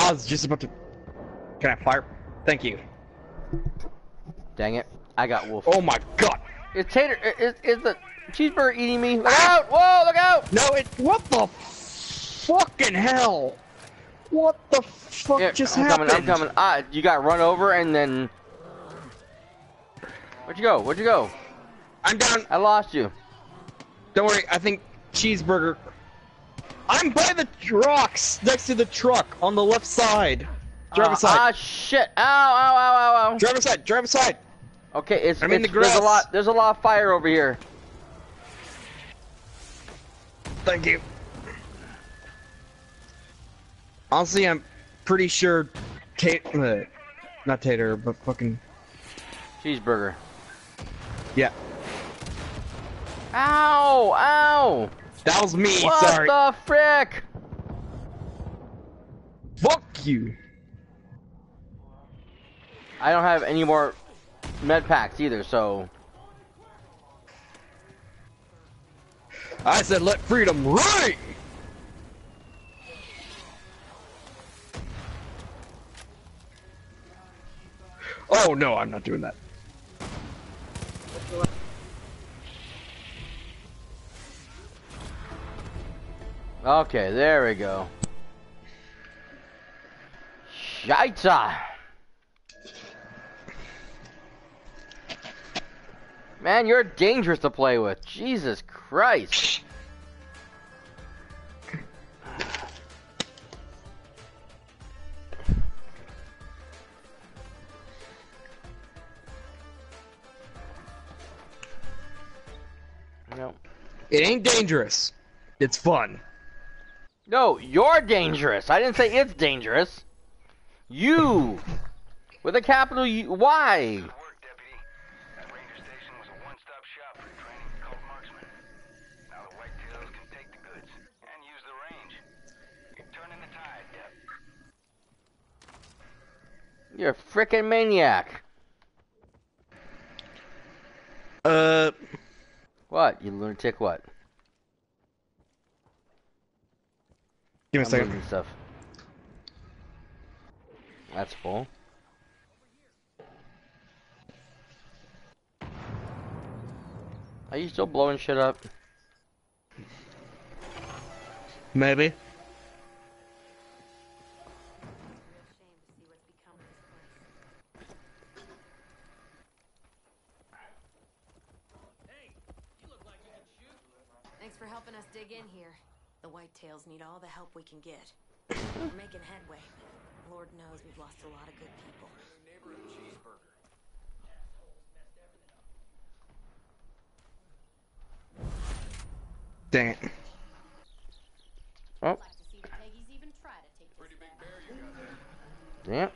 I was just about to. Can I fire? Thank you. Dang it. I got wolf. Oh my god! Is Tater is, is the cheeseburger eating me? Look out! Whoa, look out! No, it. What the fucking hell? What the fuck Here, just I'm happened? coming, I'm coming. Ah, you got run over and then Where'd you go? Where'd you go? I'm down. I lost you. Don't worry. I think cheeseburger. I'm by the rocks next to the truck on the left side. Driver Ah, side. Ah shit. Ow, ow, ow, ow, ow. Driver side. Driver side. Okay, it's, I'm in it's the there's a lot there's a lot of fire over here. Thank you. Honestly, I'm pretty sure Tate, uh, not Tater, but fucking Cheeseburger. yeah. Ow! Ow! That was me. What sorry. the frick? Fuck you. I don't have any more med packs either, so I said let freedom ring. Oh no, I'm not doing that. Okay, there we go. Scheisse! Man, you're dangerous to play with. Jesus Christ. It ain't dangerous. It's fun. No, you're dangerous. I didn't say it's dangerous. You, with a capital U. Why? Good work, deputy. That ranger station was a one-stop shop for training cult marksmen. Now the whitetails can take the goods and use the range. You're turning the tide, Dep. You're a freaking maniac. Uh, What? You lunatic? What? Give me a I'm second. moving stuff. That's full. Are you still blowing shit up? Maybe. Thanks for helping us dig in here. The Whitetails need all the help we can get. We're making headway. Lord knows we've lost a lot of good people. Dang it. Oh, Like to see the Peggies even try to take this back. damn.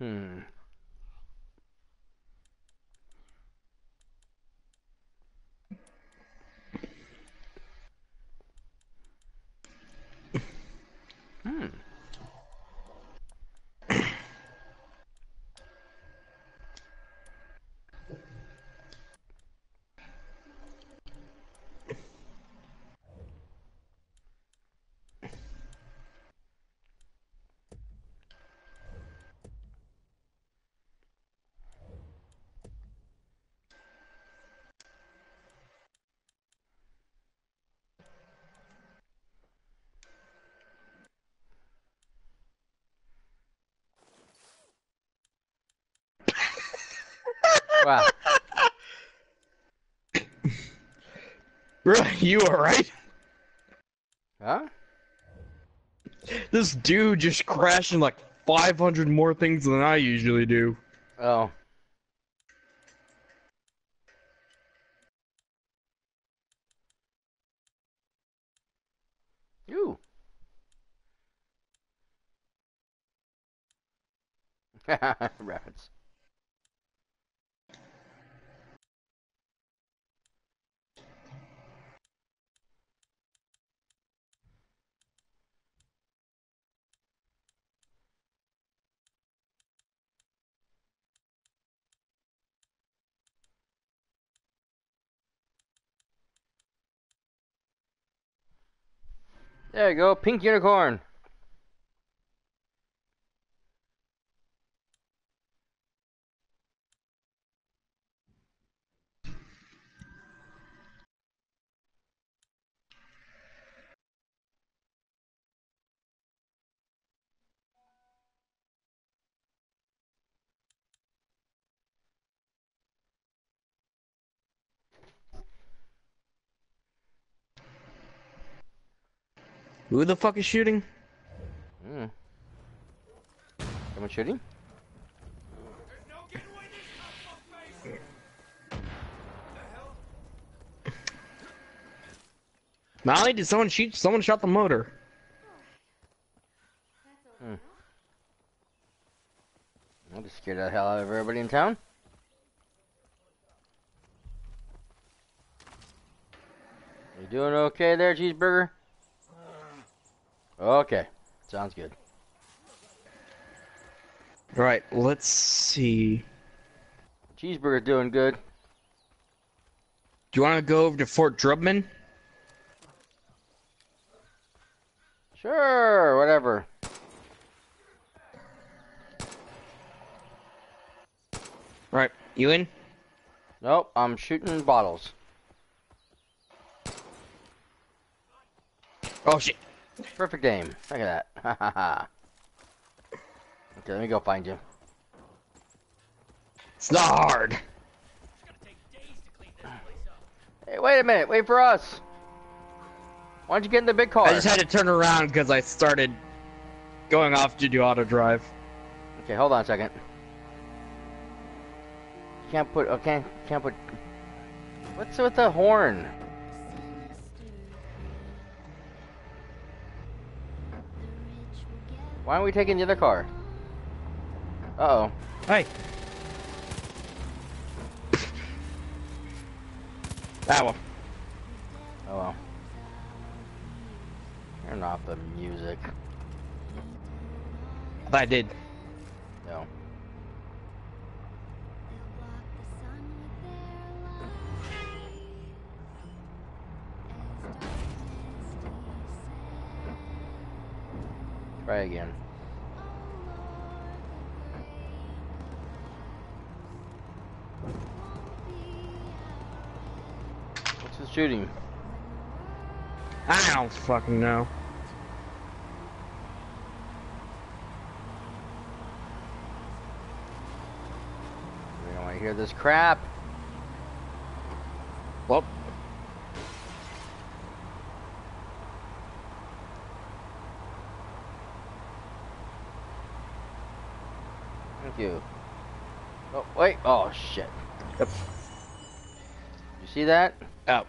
Hmm. Hmm. Wow. Bro, you alright? Huh? This dude just crashing like 500 more things than I usually do. Oh. Ooh. Rabbits. There you go, pink unicorn. Who the fuck is shooting? Hmm. Someone shooting? Not only did someone shoot, someone shot the motor. I'll just scared the hell out of everybody in town. You doing okay there, cheeseburger? Okay, sounds good. All right, let's see. Cheeseburger doing good. Do you want to go over to Fort Drubman? Sure, whatever. Right, you in? Nope, I'm shooting bottles. Oh shit. Perfect aim. Look at that. Ha ha ha. Okay, let me go find you. It's not hard. Hey, wait a minute. Wait for us. Why don't you get in the big car? I just had to turn around because I started going off to do auto drive. Okay, hold on a second. Can't put. Okay, can't put. What's with the horn? Why aren't we taking the other car? Uh oh. Hey. That one. Oh well. Turn off the music. I did. No. Try again. What's the shooting? I don't fucking know. We don't want to hear this crap. Well, Thank you. Oh, wait. Oh, shit. Yep. You see that? oh.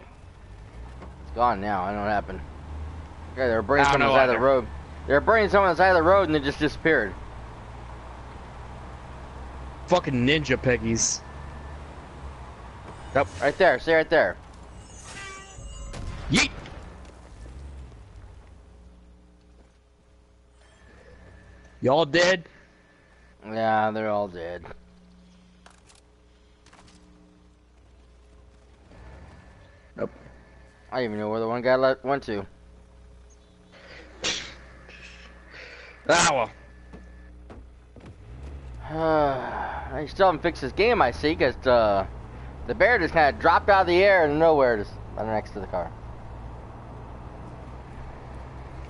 It's gone now. I don't know what happened. Okay, they were burning someone on the side of the road. They were burning someone on the side of the road and it just disappeared. Fucking ninja piggies. Yep. Right there. See right there. Yeet! Y'all dead? Yeah, they're all dead. Nope. I don't even know where the one guy left went to. Ah, well. I still haven't fixed this game, I see, because uh, the bear just kind of dropped out of the air and nowhere just right next to the car.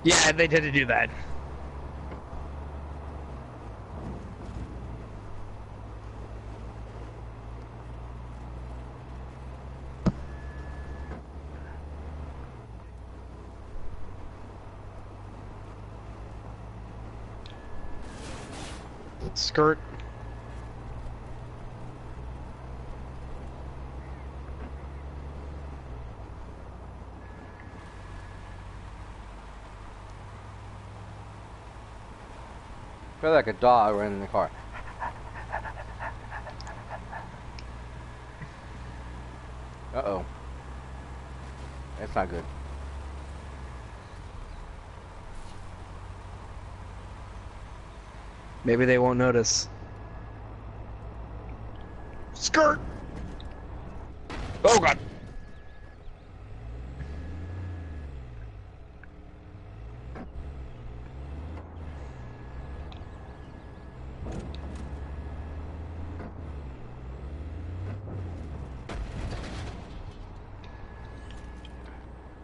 Yeah, they did to do that. Skirt. feel like a dog running in the car. Uh oh. That's not good. Maybe they won't notice. Skirt! Oh god!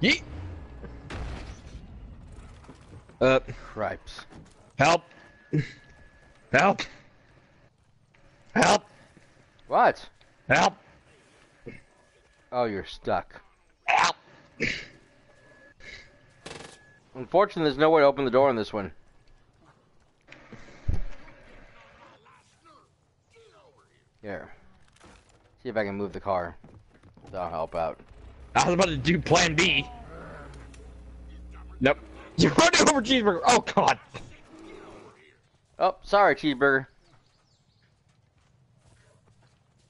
Yeet! Uh, Cripes. help! Help! Help! What? Help! Oh, you're stuck. Help! Unfortunately, there's no way to open the door on this one. Here. See if I can move the car. That'll help out. I was about to do plan B. Nope. You're running over cheeseburger. Oh god. Oh, sorry, cheeseburger.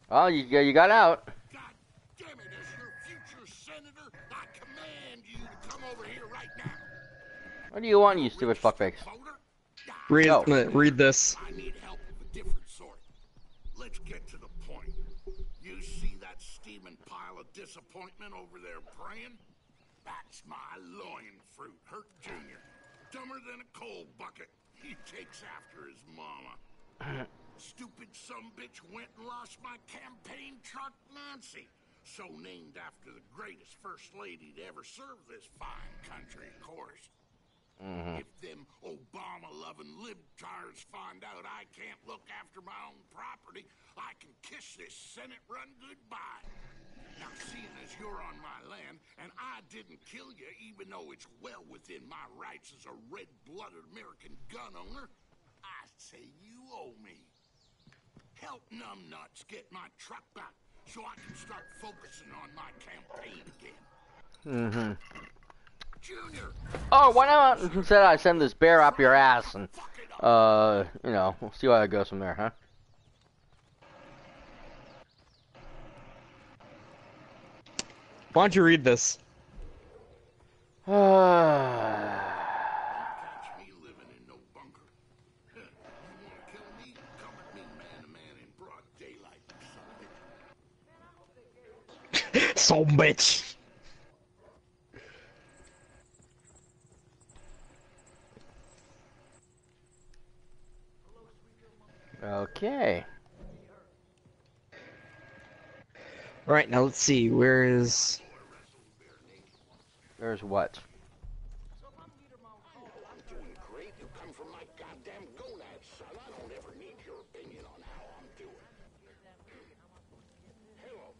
Oh, you you got out. What do you want, you stupid fuckface? Read No. read this. I need help of a different sort. Let's get to the point. You see that steaming pile of disappointment over there praying? That's my loin fruit, Hurk Jr. Dumber than a coal bucket. He takes after his mama. Stupid some bitch went and lost my campaign truck, Nancy. So named after the greatest first lady to ever serve this fine country, of course. If them Obama-loving libtards find out I can't look after my own property, I can kiss this Senate run goodbye. Now, seeing as you're on my land, and I didn't kill you, even though it's well within my rights as a red-blooded American gun owner, I say you owe me. Help numbnuts get my truck back so I can start focusing on my campaign again. Mm-hmm. Oh, why not instead I send this bear up your ass and, uh, you know, we'll see how it goes from there, huh? Why don't you read this? catch me living in no bunker. Huh, You wanna kill me? Come at me man to man in broad daylight, son of a- so bitch. Okay. All right, now let's see. Where is? There's what? doing great. You come from my goddamn gonads, son. I don't ever need your opinion on how I'm doing. Hello,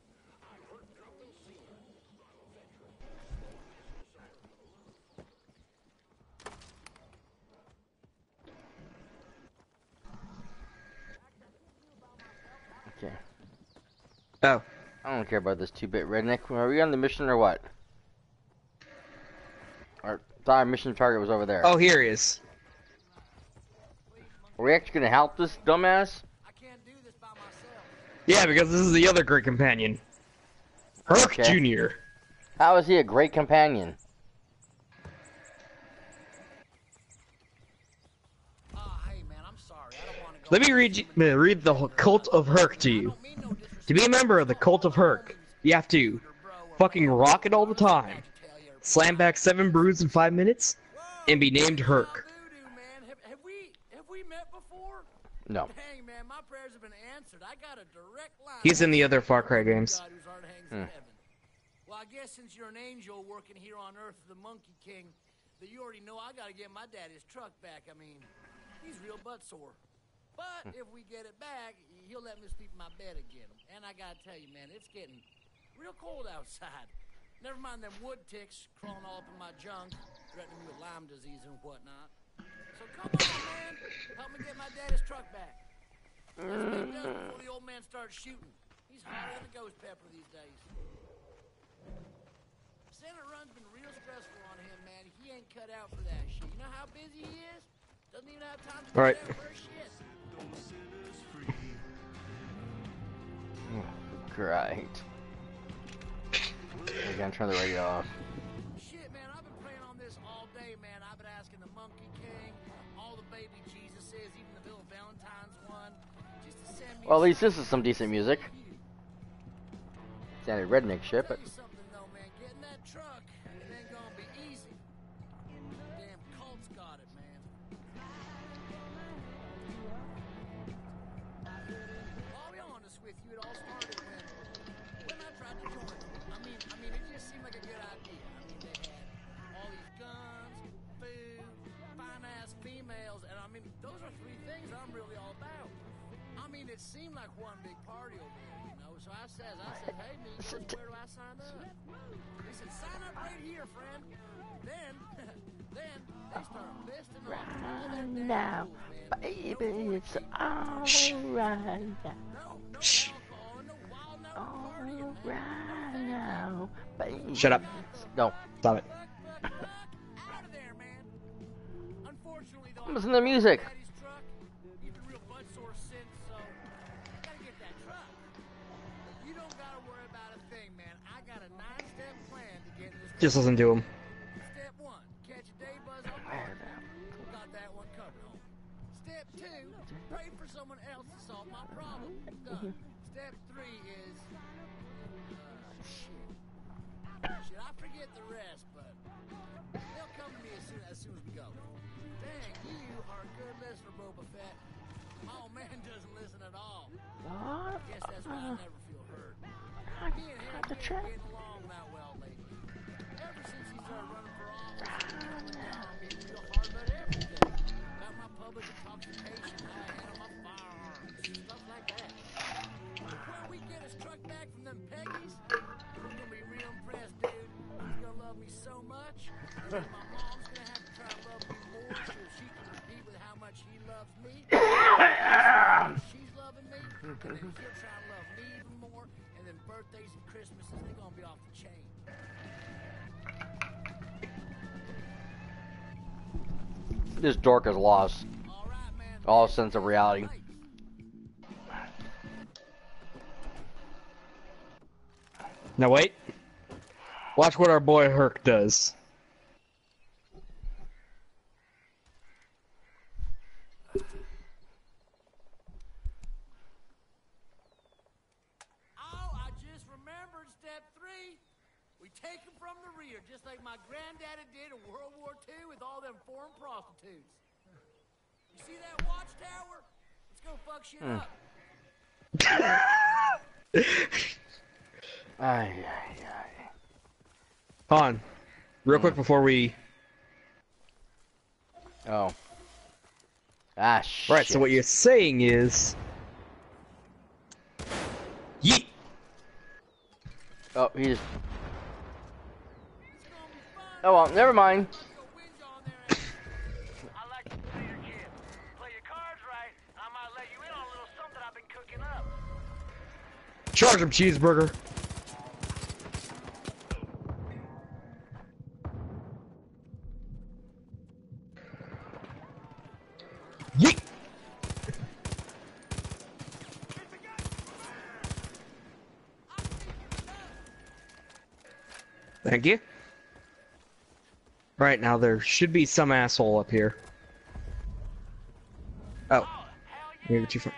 I'm Hurk Drummond Sr. I'm a veteran. Okay. Oh, I don't care about this two-bit redneck. Are we on the mission or what? Our, our mission target was over there. oh, here he is. Are we actually gonna help this dumbass? I can't do this by myself. Yeah, because this is the other great companion, Hurk Okay. Junior. How is he a great companion? Ah, hey man, I'm sorry. I don't want to go. Let me read you, uh, read the Cult of Hurk to you. I don't mean no disrespect. To be a member of the Cult of Hurk, you have to fucking rock it all the time, slam back seven brews in five minutes, and be named Hurk. Voodoo, man. Have, have we have we met before? No. Dang, man, my prayers have been answered. I got a direct line. He's in the other Far Cry games. God whose heart hangs in heaven. Well, I guess since you're an angel working here on Earth, the Monkey King, that you already know I gotta get my daddy's truck back. I mean, he's real butt sore. But if we get it back, he'll let me sleep in my bed again. And I gotta tell you, man, it's getting real cold outside. Never mind them wood ticks crawling all up in my junk, threatening me with Lyme disease and whatnot. So come on, man, help me get my daddy's truck back. Let's get it done before the old man starts shooting. He's hotter than a ghost pepper these days. Senate run's been real stressful on him, man. He ain't cut out for that shit. You know how busy he is? Doesn't even have time to All right. out for shit. Great. Again, turn the radio off. Shit, man, I've been praying on this all day, man. I've been asking the Monkey King, all the baby Jesuses, even the Bill Valentine's one, just to send me. Well, at least this is some decent music. Standard redneck shit, but it seemed like one big party over there, you know. So I says, I said, hey, me, where do I sign up? He said, sign up right here, friend. Then, then they started listing off all their damn now, rules, man. baby, it's alright. No, no alcohol, no wild, no partying, man. Now, baby. Shut up. No, Stop it. Fuck, fuck, out of there, man. Unfortunately, though, listen to the music. Just doesn't do him. And he'll to love me even more, and then birthdays and Christmases, they're gonna be off the chain. This dork has lost all sense of reality. Now wait. Watch what our boy Hurk does. Oh, I just remembered step three. We take them from the rear, just like my granddaddy did in World War II with all them foreign prostitutes. You see that watchtower? Let's go fuck shit Hmm. up. Ay, ay, ay. Han, real quick before we. Oh. Ah, shit. Right. So what you're saying is. Yeet. Oh, he just. Oh well, never mind. I like to play your kid. Play your cards right, I might let you in on a little something I've been cooking up. Charge him, cheeseburger. Thank you. Right now, there should be some asshole up here. Oh. Maybe too far.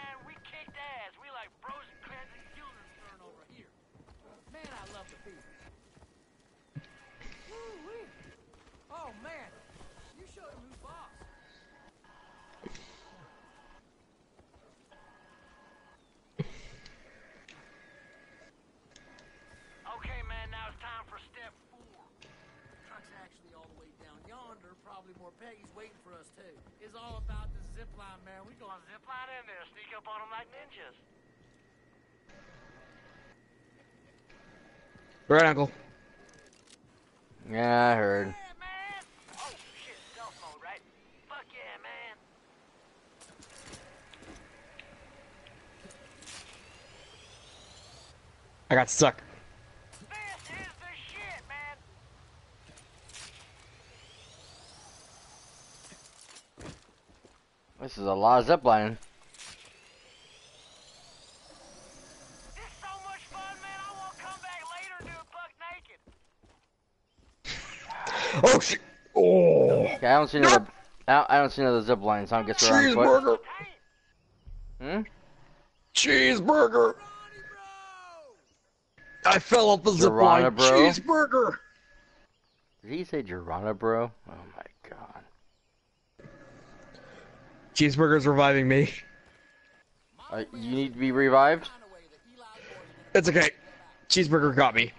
Man, I love the beef. Woo-wee. Oh man, you showed him who's boss. Okay, man, now it's time for step four. Truck's actually all the way down yonder. Probably more Peggy's waiting for us too. It's all about the zip line, man. We gonna zip line in there, sneak up on them like ninjas. Right, Uncle. Yeah, I heard. Oh shit, stealth mode, right? Fuck yeah, man. I got stuck. This is the shit, man. This is a lot of ziplining. Oh shit! Oh. Okay, I don't see another. I don't, I don't see another zip line, so I guess we're on foot. Cheeseburger. Hmm. Cheeseburger. I fell off the zip line. Cheeseburger. Did he say Geronimo, bro? Oh my god. Cheeseburger's reviving me. Uh, you need to be revived. It's okay. Cheeseburger got me.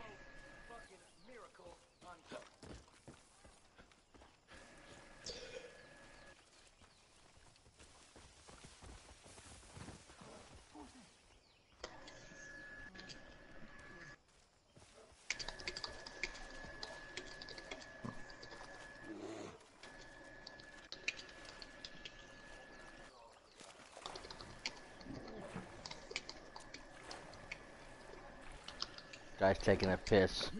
Guy's taking a piss.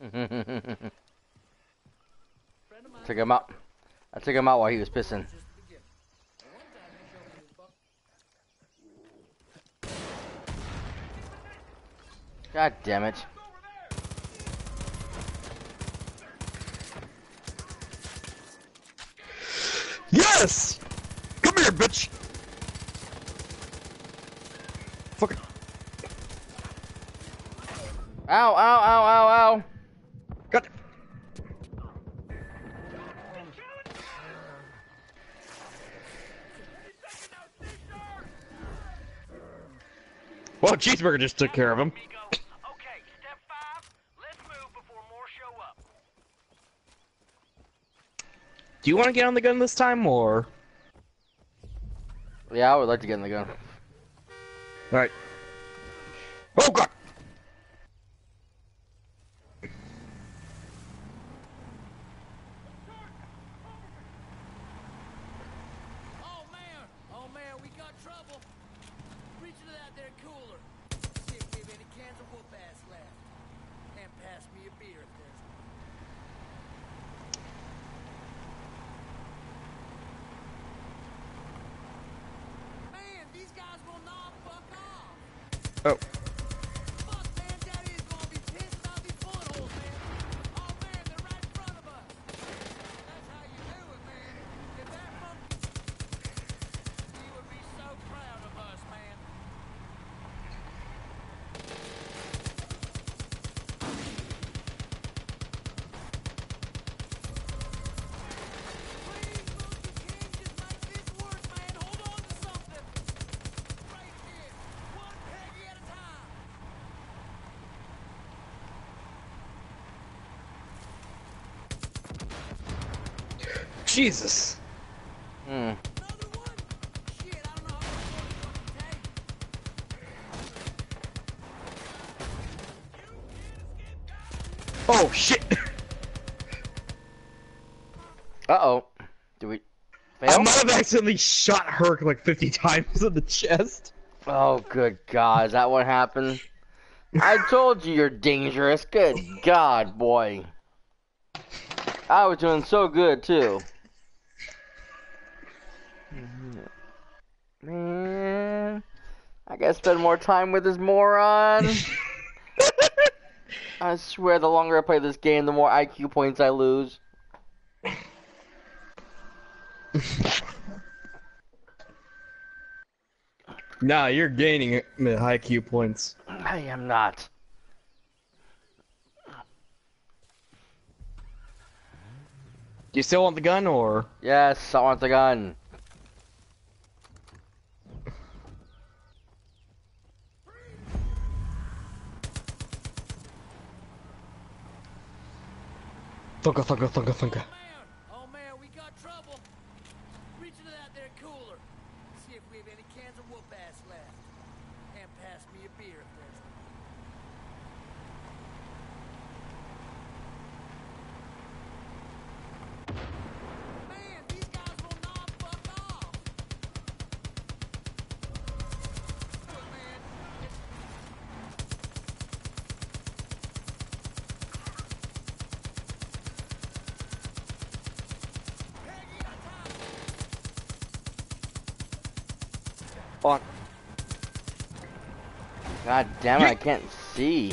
took him out. I took him out while he was pissing. God damn it. Yes! Come here, bitch! Ow, ow, ow, ow, ow. Got Well, Cheeseburger just took care of him. Do you want to get on the gun this time, or...? Yeah, I would like to get in the gun. Alright. Jesus. Hmm. Oh shit! uh oh. Do we? Fail? I might have accidentally shot Hurk like 50 times in the chest. Oh good god, is that what happened? I told you you're dangerous. Good god, boy. I was doing so good too. Man, I gotta spend more time with this moron. I swear, the longer I play this game, the more IQ points I lose. nah, you're gaining high IQ points. I am not. You still want the gun, or? Yes, I want the gun. そうかそうかそうかそうか。Damn, I can't see.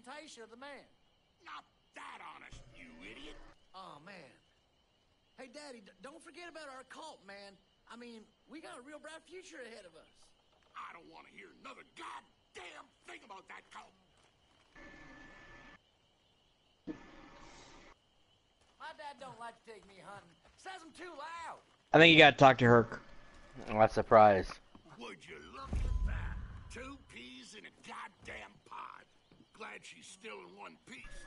honest representation of the man. Not that honest, you idiot. Oh, man. Hey, Daddy, d- don't forget about our cult, man. I mean, we got a real bright future ahead of us. I don't want to hear another goddamn thing about that cult. My dad don't like to take me hunting. Says I'm too loud. I think you gotta talk to Hurk. I'm not Glad she's still in one piece.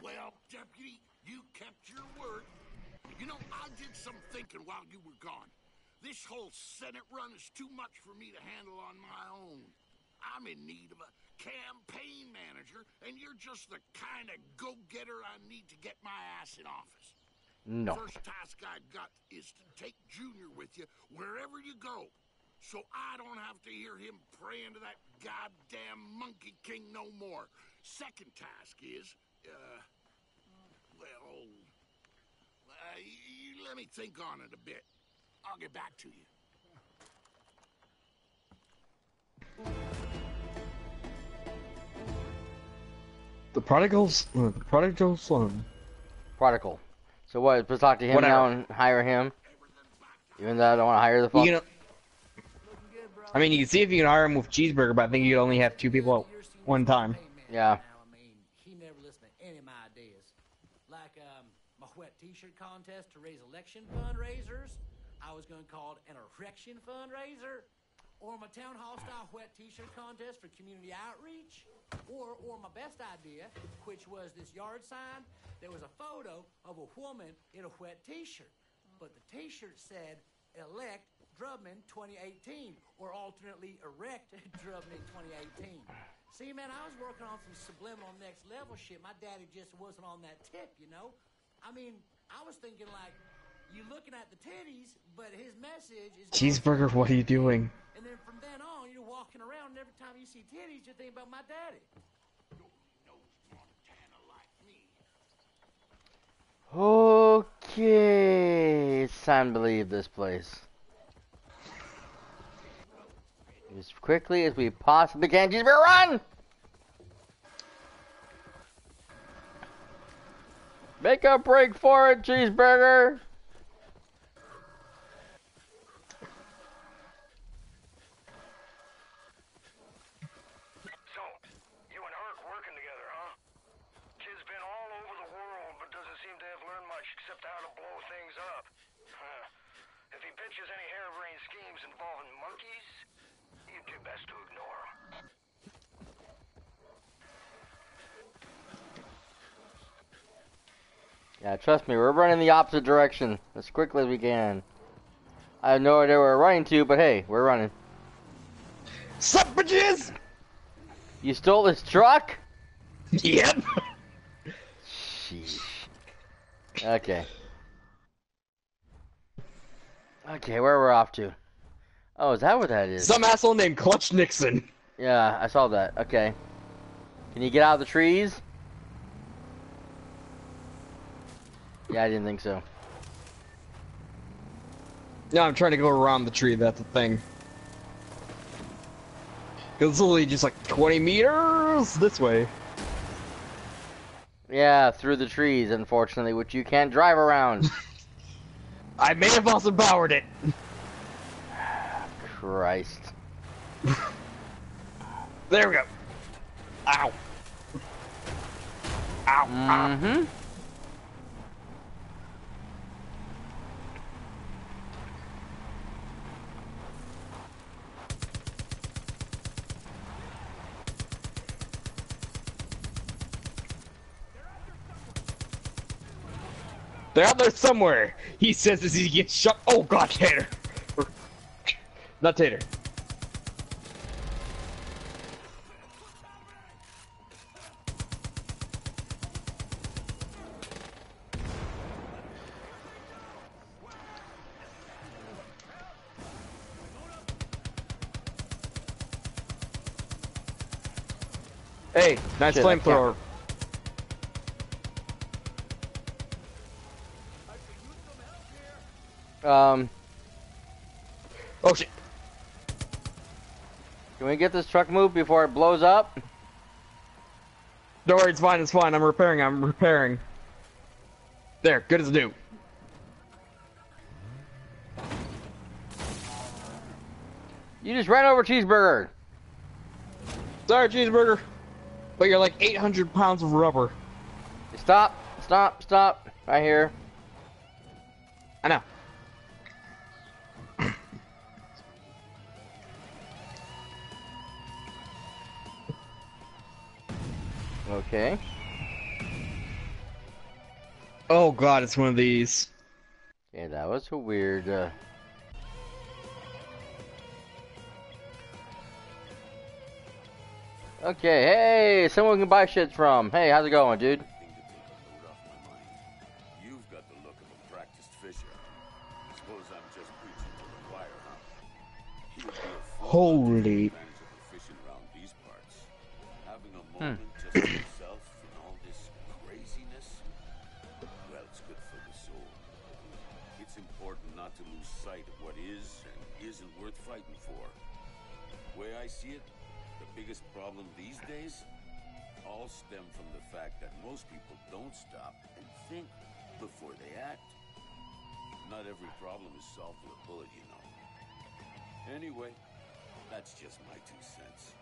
Well, deputy, you kept your word. You know, I did some thinking while you were gone. This whole Senate run is too much for me to handle on my own. I'm in need of a campaign manager, and you're just the kind of go-getter I need to get my ass in office. No. First task I've got is to take Junior with you wherever you go, so I don't have to hear him praying to that goddamn Monkey King no more. Second task is, uh, well, uh, you let me think on it a bit. I'll get back to you. The prodigals, uh, the prodigal son. Prodigal. So what? Supposed to talk to him Whatever. now and hire him? Even though I don't want to hire the fuck. You know, I mean, you can see if you can hire him with cheeseburger, but I think you can only have two people at one time. Yeah. I mean, he never listened to any of my ideas. Like um, my wet T-shirt contest to raise election fundraisers. I was going to call it an erection fundraiser. Or my town hall style wet T-shirt contest for community outreach. Or, or my best idea, which was this yard sign. There was a photo of a woman in a wet T-shirt, but the T-shirt said "Elect Drummond 2018," or alternately "Erect Drummond 2018." See, man, I was working on some subliminal next level shit. My daddy just wasn't on that tip, you know. I mean, I was thinking like, you looking at the titties, but his message is Cheeseburger, what are you doing? And then from then on, you're walking around, and every time you see titties, you think about my daddy. Okay, it's time to leave this place. As quickly as we possibly can. Cheeseburger, run! Make a break for it, cheeseburger! So, you and Hurk working together, huh? Kid's been all over the world, but doesn't seem to have learned much except how to blow things up. Huh. If he pitches any harebrained schemes involving monkeys, you'd do best to ignore him. Yeah, trust me, we're running the opposite direction as quickly as we can. I have no idea where we're running to, but hey, we're running. Sup, bitches? You stole this truck? Yep. Sheesh. Okay. Okay, where we're off to? Oh, is that what that is? Some asshole named Clutch Nixon. Yeah, I saw that. Okay. Can you get out of the trees? Yeah, I didn't think so. No, I'm trying to go around the tree. That's the thing. 'Cause It's literally just like 20 meters this way. Yeah, through the trees, unfortunately, which you can't drive around. I may have also powered it. Christ. There we go. Ow. Ow. Mm-hmm. They're out there somewhere. He says as he gets shot. Oh god, Tater. Not Tater. Hey, nice flamethrower. Um. Oh shit can we get this truck moved before it blows up? Don't worry, it's fine, it's fine. I'm repairing, I'm repairing. There, good as new. You just ran over cheeseburger. Sorry, cheeseburger. But you're like 800 pounds of rubber. Stop, stop, stop. Right here. I know. Okay. Oh god, it's one of these. Yeah, that was a weird. Uh... Okay, hey, someone can buy shit from. Hey, how's it going, dude? You've yourself in all this craziness, well, it's good for the soul. It's important not to lose sight of what is and isn't worth fighting for. The way I see it, the biggest problem these days all stem from the fact that most people don't stop and think before they act. Not every problem is solved with a bullet, you know. Anyway, that's just my two cents.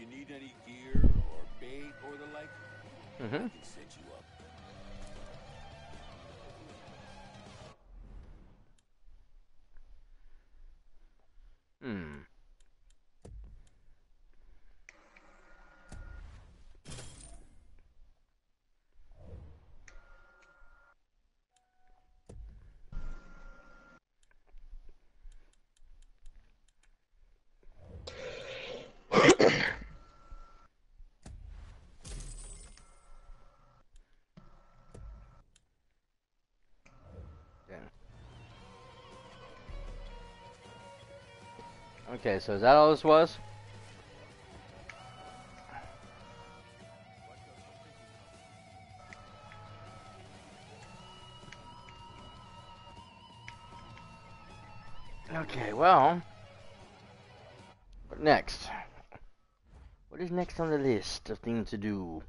You need any gear or bait or the like, Mm-hmm. I can set you up. Hmm. Okay, so is that all this was? Okay, well, what next? What is next on the list of things to do?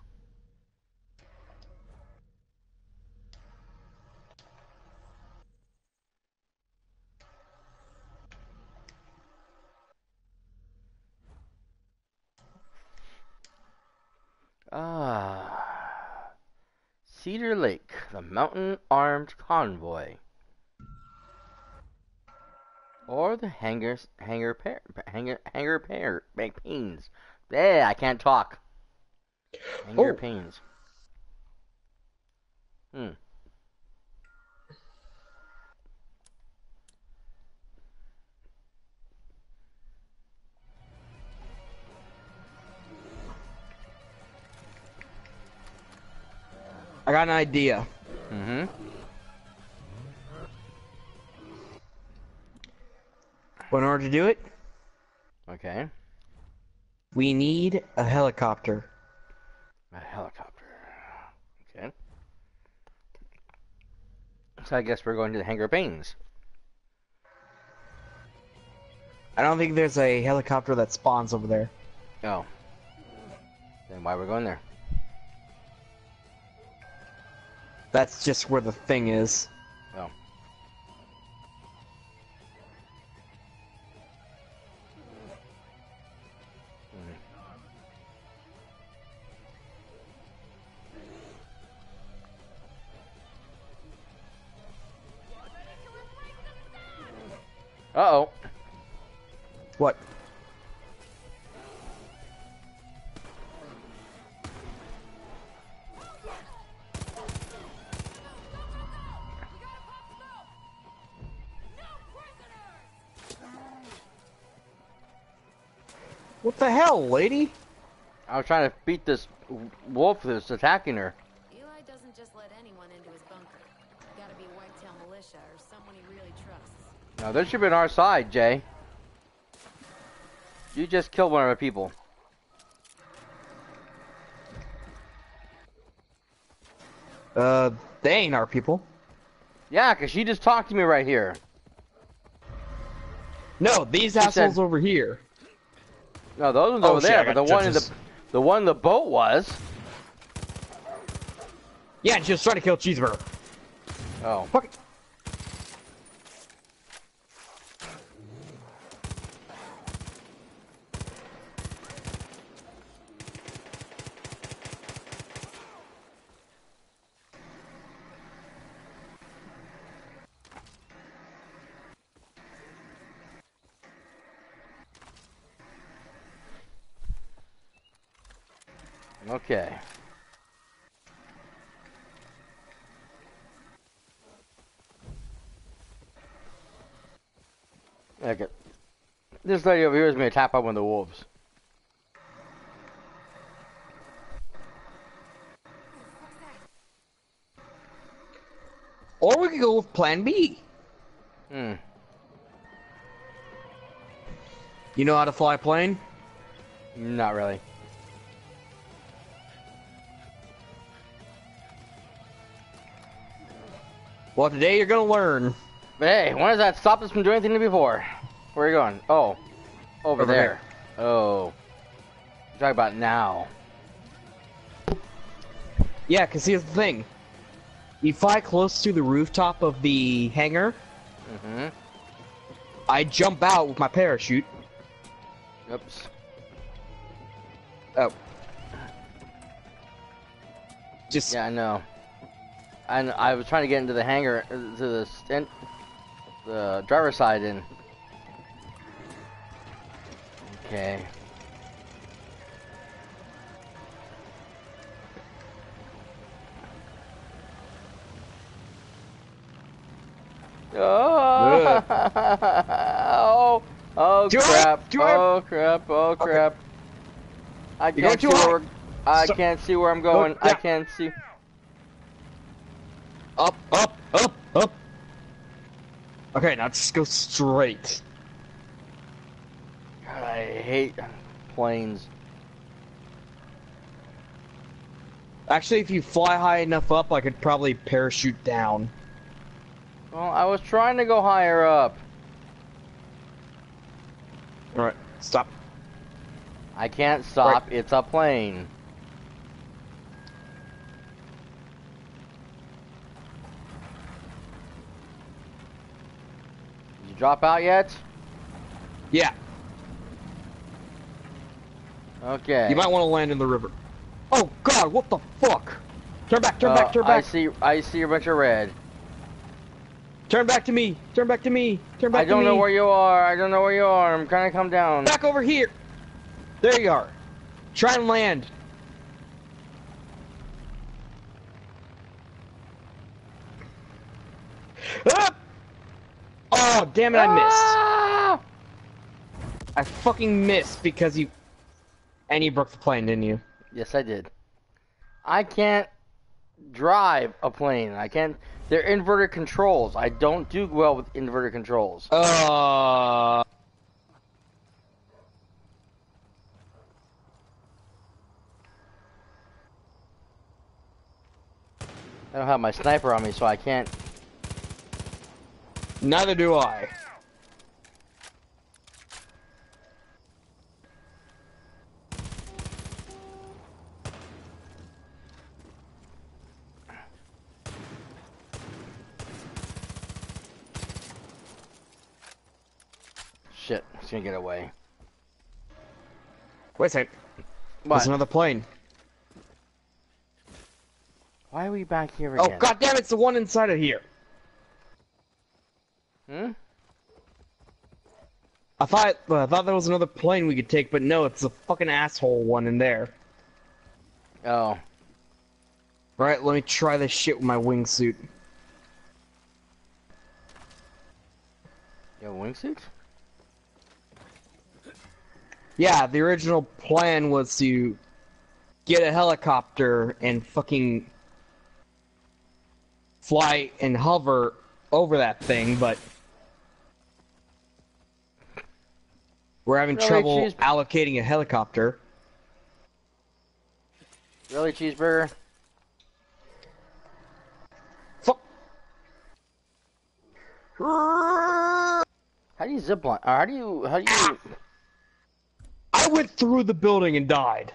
Ah, Cedar Lake, the mountain armed convoy, or the hangers, hanger pair, hanger, hanger pair, make pains. Yeah, I can't talk. Hanger Oh. pains. Hmm. I got an idea. Mm-hmm. But in order to do it, Okay. we need a helicopter. A helicopter. Okay. So I guess we're going to the Hangar Baines. I don't think there's a helicopter that spawns over there. Oh. Then why we're going there? That's just where the thing is. Oh. Uh-oh. hell, lady? I was trying to beat this wolf that's attacking her. Eli doesn't just let anyone into his bunker. Gotta be Whitetail Militia or someone he really trusts. Now, this should be on our side, Jay. You just killed one of our people. Uh, they ain't our people. Yeah, because she just talked to me right here. No, these she assholes said, over here. No, those ones Oh, over shit, there, but the one in the the one in the boat was. Yeah, and she was trying to kill Cheeseburger. Oh. Fuck it. Okay. Okay. This lady over here is going to tap out one of the wolves. Or we could go with Plan B. Hmm. You know how to fly a plane? Not really. Well, today you're gonna learn. Hey, when does that stop us from doing anything before? Where are you going? Oh. Over, Over there. Oh. You're talking about now. Yeah, because here's the thing. You fly close to the rooftop of the hangar, Mm-hmm. I jump out with my parachute. Oops. Oh. Just Yeah, I know. And I was trying to get into the hangar, uh, to the the driver's side, and okay. Oh, oh, oh Do crap! Do it! Oh crap! Oh crap! I You're going can't see where I So- can't see where I'm going. I yeah. can't see. up, up, up, up. Okay, now just go straight. I hate planes. Actually, if you fly high enough up, I could probably parachute down. Well, I was trying to go higher up. Alright, stop. I can't stop. It's a plane. Did you drop out yet? Yeah, Okay. you might want to land in the river. Oh god, what the fuck? Turn back, turn Uh, back, turn back. I see. I see a bunch of red. Turn back to me. Turn back to me. Turn back to me. I don't know where you are. I don't know where you are. I'm trying to come down. Back over here. There you are. Try and land. Ah! Oh, damn it, I missed. Ah! I fucking missed because you... And you broke the plane, didn't you? Yes, I did. I can't drive a plane. I can't. They're inverted controls. I don't do well with inverted controls. Uh... I don't have my sniper on me, so I can't. Neither do I. Shit, it's gonna get away. Wait a sec. What? There's another plane. Why are we back here Oh, again? god damn it, it's the one inside of here. Hmm? I thought I thought there was another plane we could take, but no, it's the fucking asshole one in there. Oh. Right, let me try this shit with my wingsuit. You have a wingsuit? Yeah, the original plan was to get a helicopter and fucking fly and hover over that thing, but we're having really trouble allocating a helicopter. Really, cheeseburger? Fuck. How do you zip line? Uh, how do you? How do you? I went through the building and died.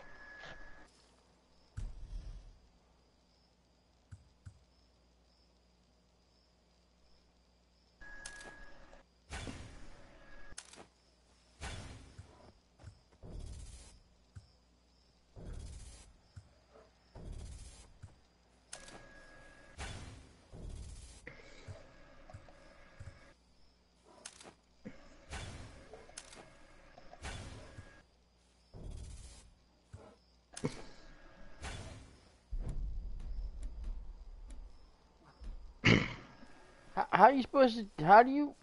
How, are you supposed to? How do you?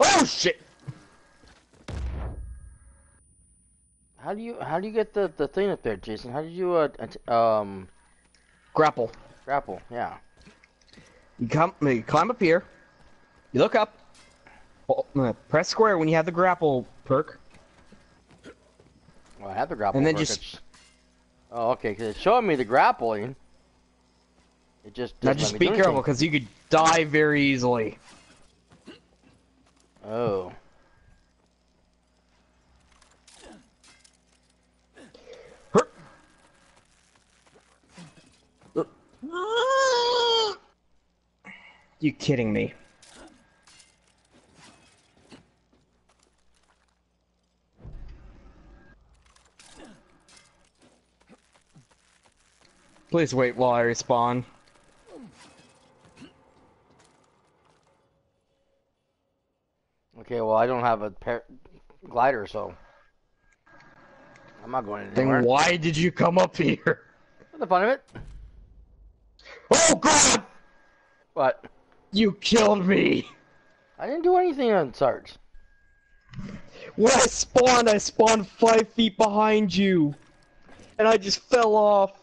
Oh shit! How do you? How do you get the the thing up there, Jason? How did you uh um Grapple. grapple? Yeah. You come, you climb up here. You look up. Oh, uh, press square when you have the grapple perk. Well, I have the grapple. And then perk, just- it's- Oh, okay. Because it's showing me the grappling. It just Now just be careful, because you could die very easily. Oh. You kidding me? Please wait while I respawn. Okay. Well, I don't have a par- glider, so I'm not going anywhere. Then why did you come up here? For the fun of it. Oh god! What? You killed me! I didn't do anything on Sarge. When I spawned, I spawned five feet behind you. And I just fell off.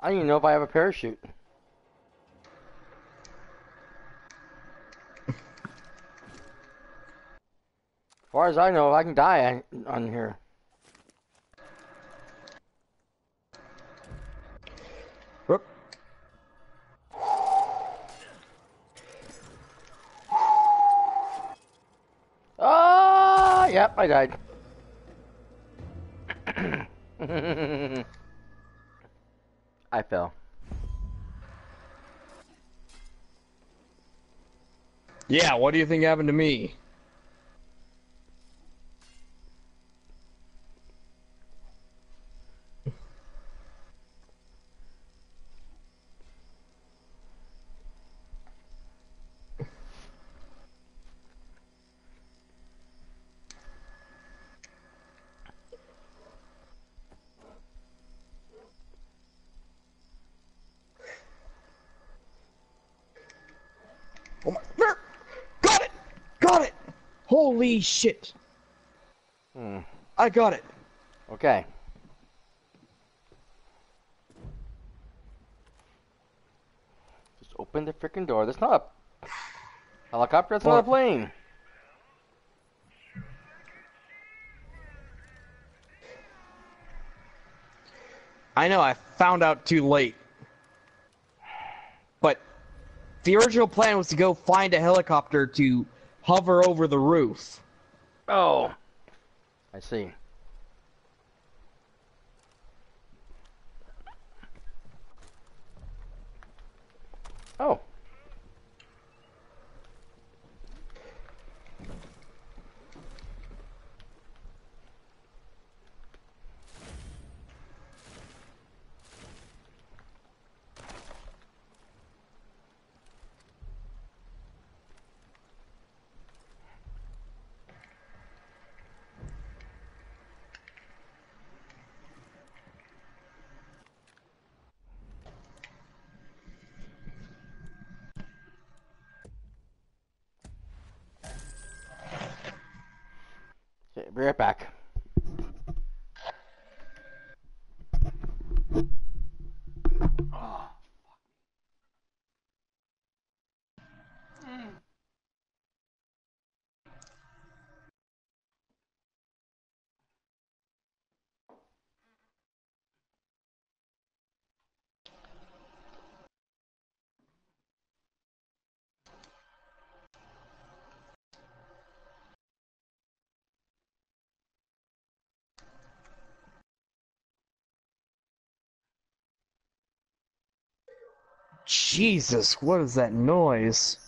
I don't even know if I have a parachute. Far as I know, I can die on, on here. Whoop. Ah, yep, I died. I fell. Yeah, what do you think happened to me? Holy shit! Hmm. I got it. Okay. Just open the freaking door. That's not a helicopter. That's not a plane. I know, I found out too late. But the original plan was to go find a helicopter to hover over the roof. Oh. I see. Oh. Right back. Jesus, what is that noise?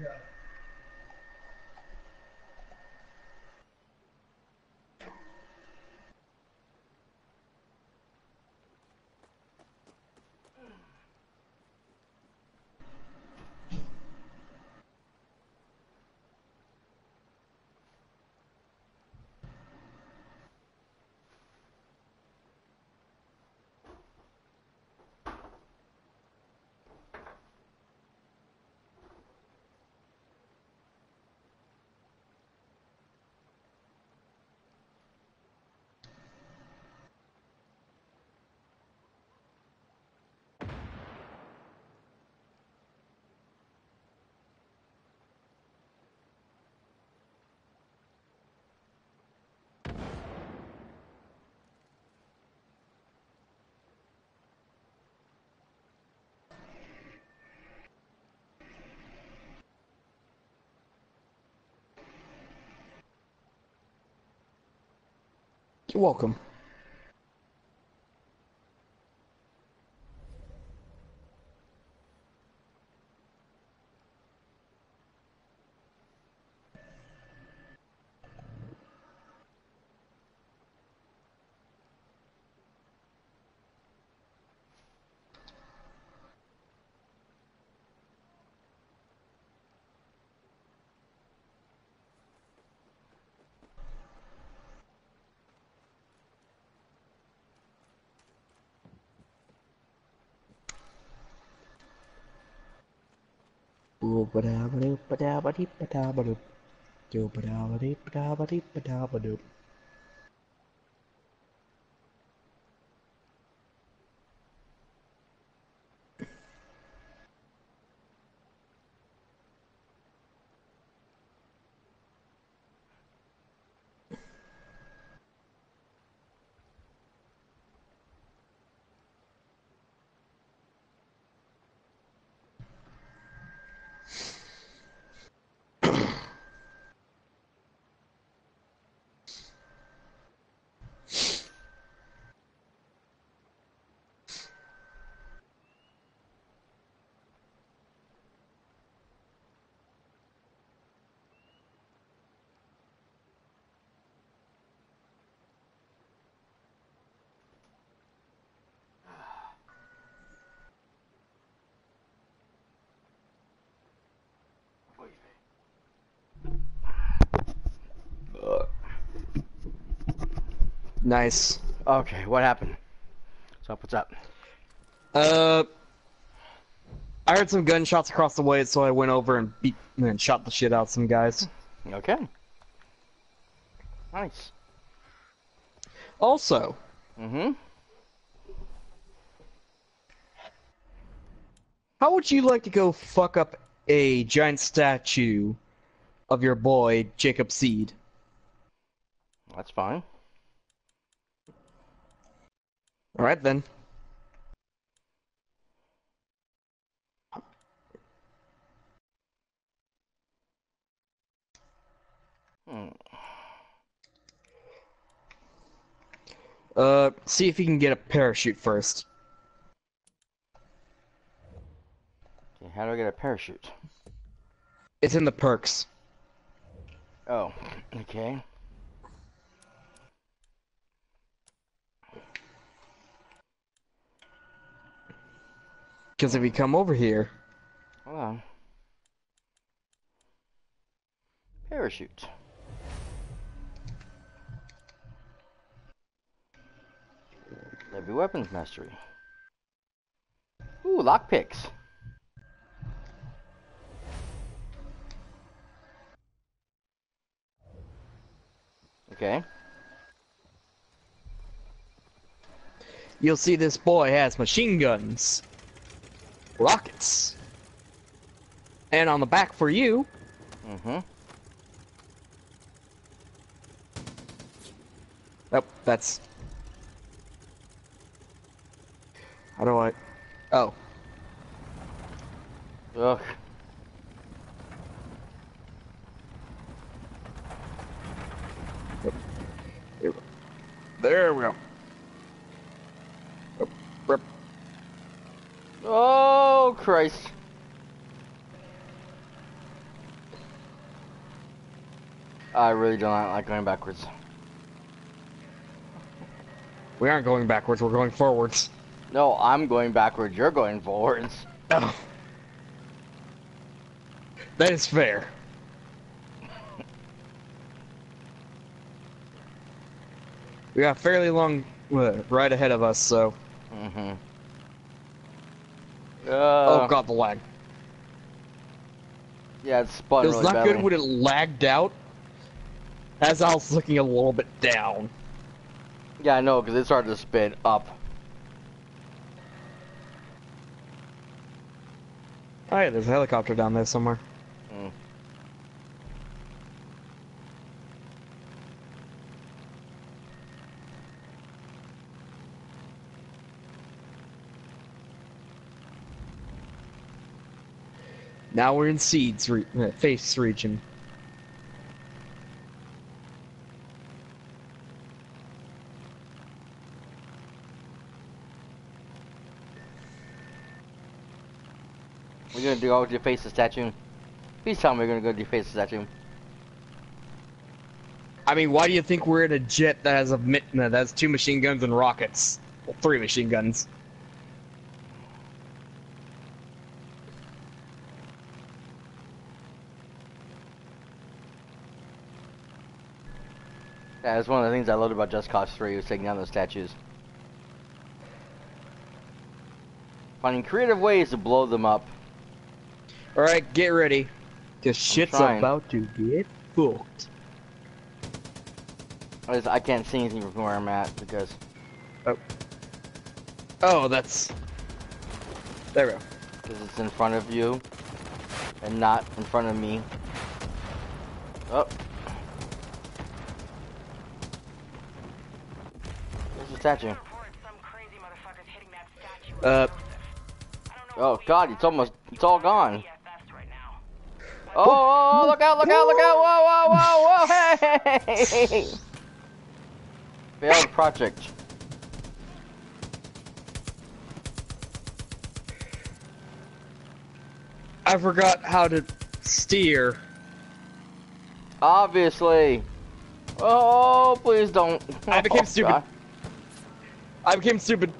yeah. welcome. ปดาบริปดาบริปดาบดุโจปดาบริปดาบริปดาบดุ Nice. Okay, what happened? So what's up? Uh, I heard some gunshots across the way, so I went over and beat and shot the shit out of some guys. Okay. Nice. Also, Mm-hmm. how would you like to go fuck up a giant statue of your boy Jacob Seed? That's fine. All right then. Hmm. Uh, see if you can get a parachute first. Okay, how do I get a parachute? It's in the perks. Oh, okay. Because if you come over here, Hold on. Parachute. Heavy weapons mastery. Ooh, lockpicks. Okay. you'll see this boy has machine guns, rockets, and on the back for you, Mm-hmm. oh, that's. How do I? Oh, Ugh. there we go. Oh, rip. Oh, Christ. I really do not like going backwards. We aren't going backwards. We're going forwards. No, I'm going backwards. You're going forwards. Oh. That is fair. We got a fairly long uh, ride ahead of us, so. Mm-hmm. Uh, oh god, the lag. Yeah, it's spun It was really not badly. good when it lagged out. As I was looking a little bit down. Yeah, I know, because it started to spin up. Oh there's a helicopter down there somewhere. Mm. Now we're in seeds re uh, Faith region. We're gonna do go deface the statue. Please tell me we're gonna go deface the statue. I mean, why do you think we're in a jet that has a no, that has two machine guns and rockets? Well, three machine guns. That's one of the things I loved about Just Cause 3 was taking down those statues. Finding creative ways to blow them up. Alright, get ready. Cause shit's about to get fucked. I, just, I can't see anything from where I'm at because Oh. Oh, that's... There we go. because it's in front of you and not in front of me. Oh. There's a statue. Uh, Oh god, it's almost, it's all gone. Oh, oh, oh, look out, look out, look out, whoa, whoa, whoa, whoa, hey! Failed project. I forgot how to steer. Obviously. Oh, please don't. I became Oh, stupid. God. I became stupid.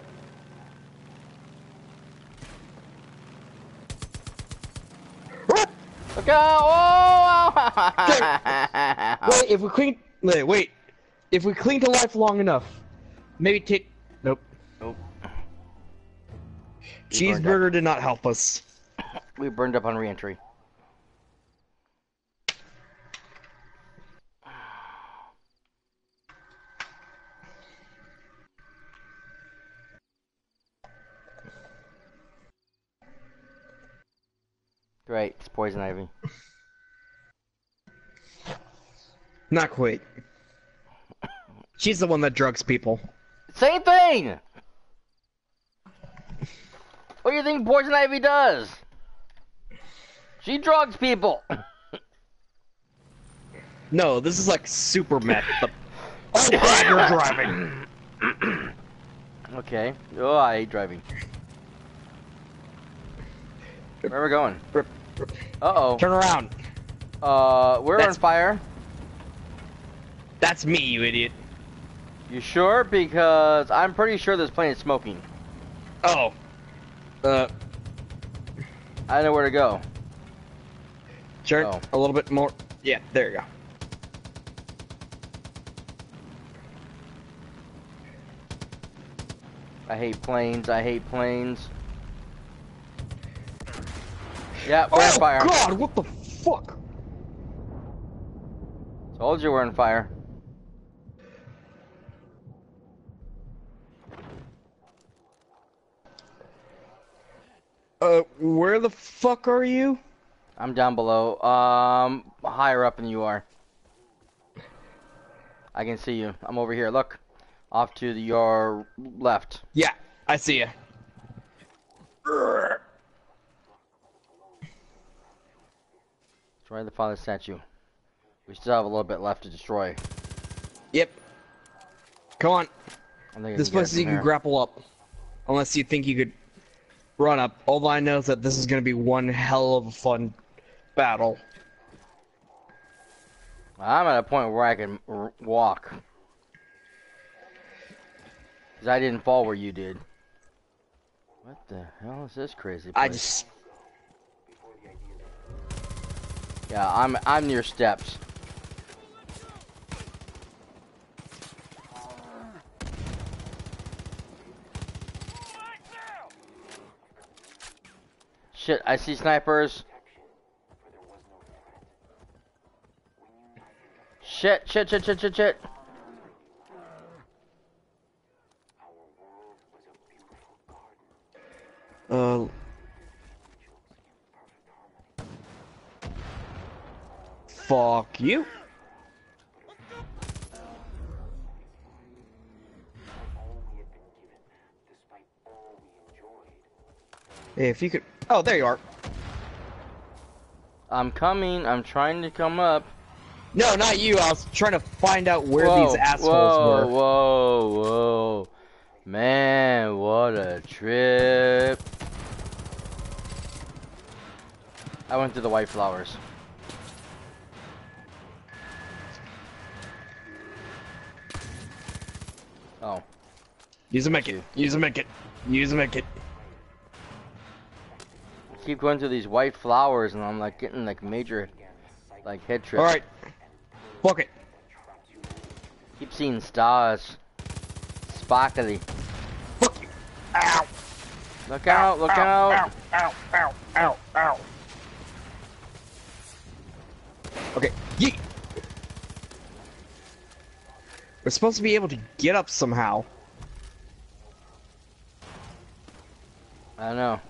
Look out! Whoa! Wait, if we clean... Wait, wait. if we cling to life long enough, maybe take. Nope. Nope. Cheeseburger did not help us. We burned up on reentry. Great, it's poison ivy. Not quite. She's the one that drugs people. Same thing! What do you think poison ivy does? She drugs people. No, this is like super meth. Oh God, you're driving. Okay. Oh, I hate driving. Where are we going? Uh oh. Turn around. Uh, we're That's- on fire. That's me, you idiot. You sure? Because I'm pretty sure this plane is smoking. Oh. Uh, I know where to go. turn Oh. a little bit more. Yeah, there you go. I hate planes. I hate planes. Yeah, we're on oh fire. God, what the fuck? Told you we're on fire. Uh, where the fuck are you? I'm down below. Um, higher up than you are. I can see you. I'm over here. Look, off to the, your left. Yeah, I see you. Destroy the father statue. We still have a little bit left to destroy. Yep. Come on. I think I This place it you can here. grapple up. Unless you think you could run up. All I know is that this is gonna be one hell of a fun battle. I'm at a point where I can r- walk. Cause I didn't fall where you did. What the hell is this crazy? I place? just Yeah, I'm I'm near steps. Shit, I see snipers. Shit, shit, shit, shit, shit, shit. uh Fuck you. If you could Oh, there you are. I'm coming. I'm trying to come up. No, not you. I was trying to find out where whoa, these assholes whoa, were. Whoa, whoa. Man, what a trip. I went through the white flowers. Use a Mickey. Use a Mickey. Use a Mickey. I keep going through these white flowers and I'm like getting like major like head trips. Alright. Fuck it. Keep seeing stars. Sparkly. Fuck you. Ow. Look out, look ow, out. Ow, ow, ow, ow, ow. Okay, yeet. We're supposed to be able to get up somehow. I know.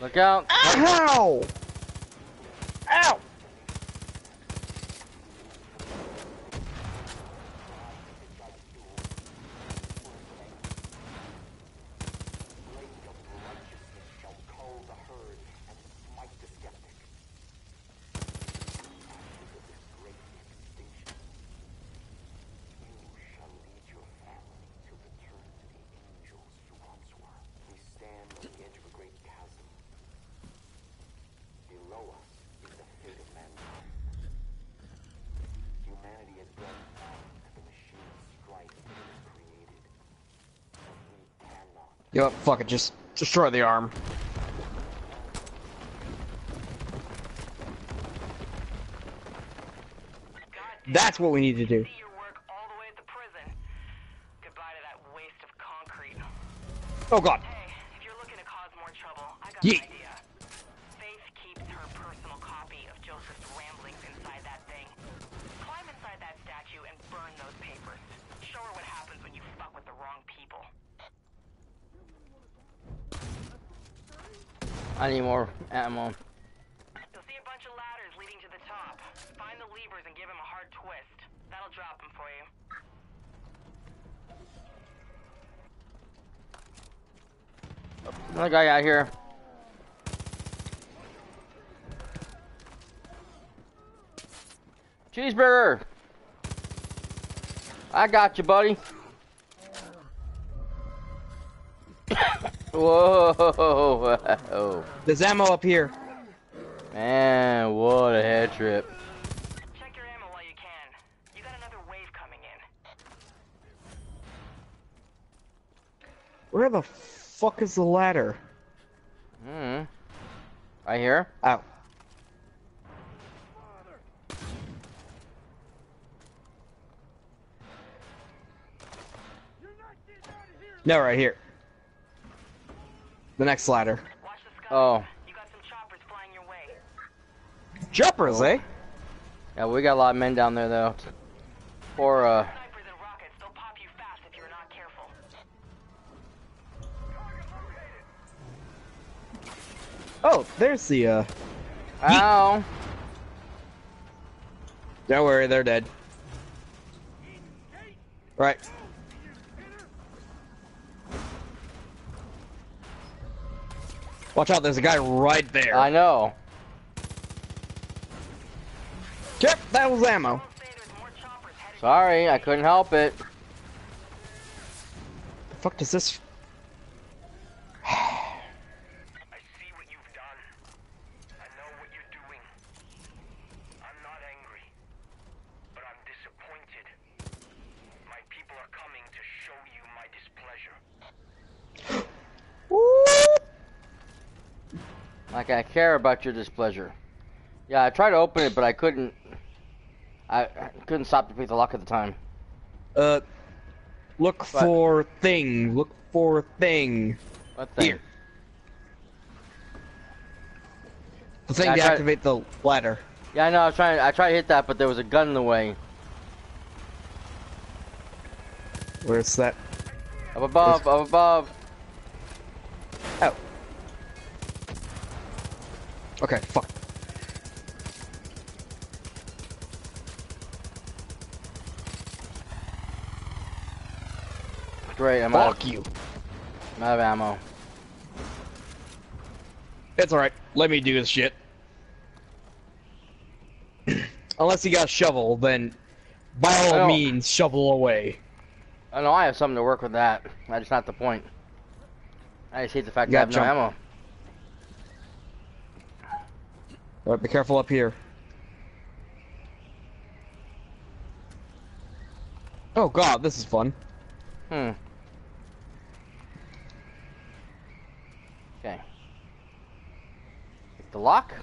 Look out! Ow! You? Fuck it. Just destroy the arm. That's what we need to do. See your work all the way at the prison. Goodbye to that waste of concrete. Oh god. Hey, if you're looking to cause more trouble, I got Yeet. I need more ammo. You'll see a bunch of ladders leading to the top. Find the levers and give him a hard twist. That'll drop him for you. Another guy out here. Cheeseburger. I got you, buddy. Whoa, whoa. There's ammo up here. Man, what a head trip. Check your ammo while you can. You got another wave coming in. Where the fuck is the ladder? Hmm. Right here. Ow. No, right here. The next ladder. Watch the skies. Oh. You got some choppers flying your way. Jumpers, eh? Yeah, we got a lot of men down there though. Or uh, Snipers and rockets, they'll pop you fast if you're not careful. Oh, there's the, uh... ow. Don't worry, they're dead. Right. Watch out, there's a guy right there. I know. Yep, that was ammo. Don't say there's more choppers headed. Sorry, I couldn't help it. The fuck does this... I see what you've done. I know what you're doing. I'm not angry, but I'm disappointed. My people are coming to show you my displeasure. Like I care about your displeasure. Yeah, I tried to open it, but I couldn't. I, I couldn't stop to pick the lock at the time. Uh, look for thing. Look for thing. What thing? Here. The thing Yeah, to activate the ladder. Yeah, I know. I was trying. I tried to hit that, but there was a gun in the way. Where's that? Up above. Up above. Okay, fuck. Great. I'm out. Fuck you. Of, I'm out of ammo. It's alright. Let me do this shit. Unless you got a shovel, then by all means, shovel away. I know I have something to work with that. That's not the point. I just hate the fact You that I have no ammo. Alright, be careful up here. Oh god, this is fun. Hmm. Okay. Pick the lock.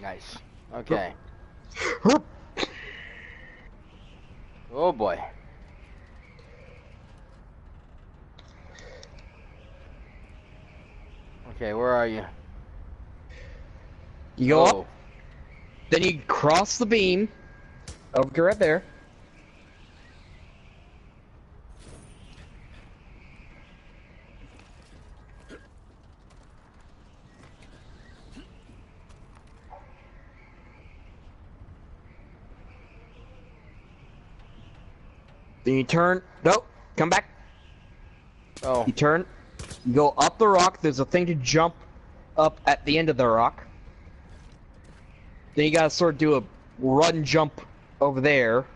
Nice. Okay. Oh boy. Okay, where are you? You go oh. up, then you cross the beam. Over right there. Then you turn. No, come back. Oh. You turn. You go up the rock. There's a thing to jump up at the end of the rock. Then you gotta sort of do a run jump over there,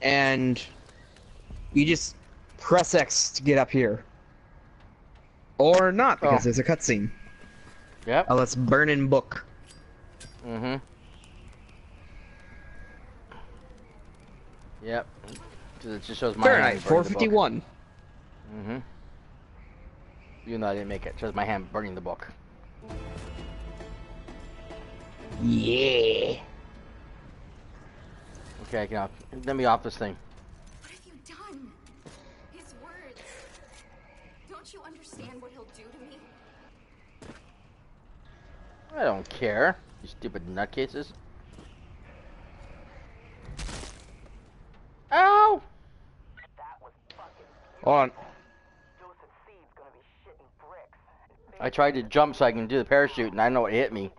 and you just press X to get up here. Or not, because Oh. there's a cutscene. Yep. Oh, let's burn in book. Mm-hmm. Yep. it just shows my Fahrenheit hand burning book. 451. Even though I didn't make it, it shows my hand burning the book. Yeah. Okay, I can off. Let me off this thing. What have you done? His words. Don't you understand what he'll do to me? I don't care. You stupid nutcases. Ow! Hold on. I tried to jump so I can do the parachute, and I know it hit me.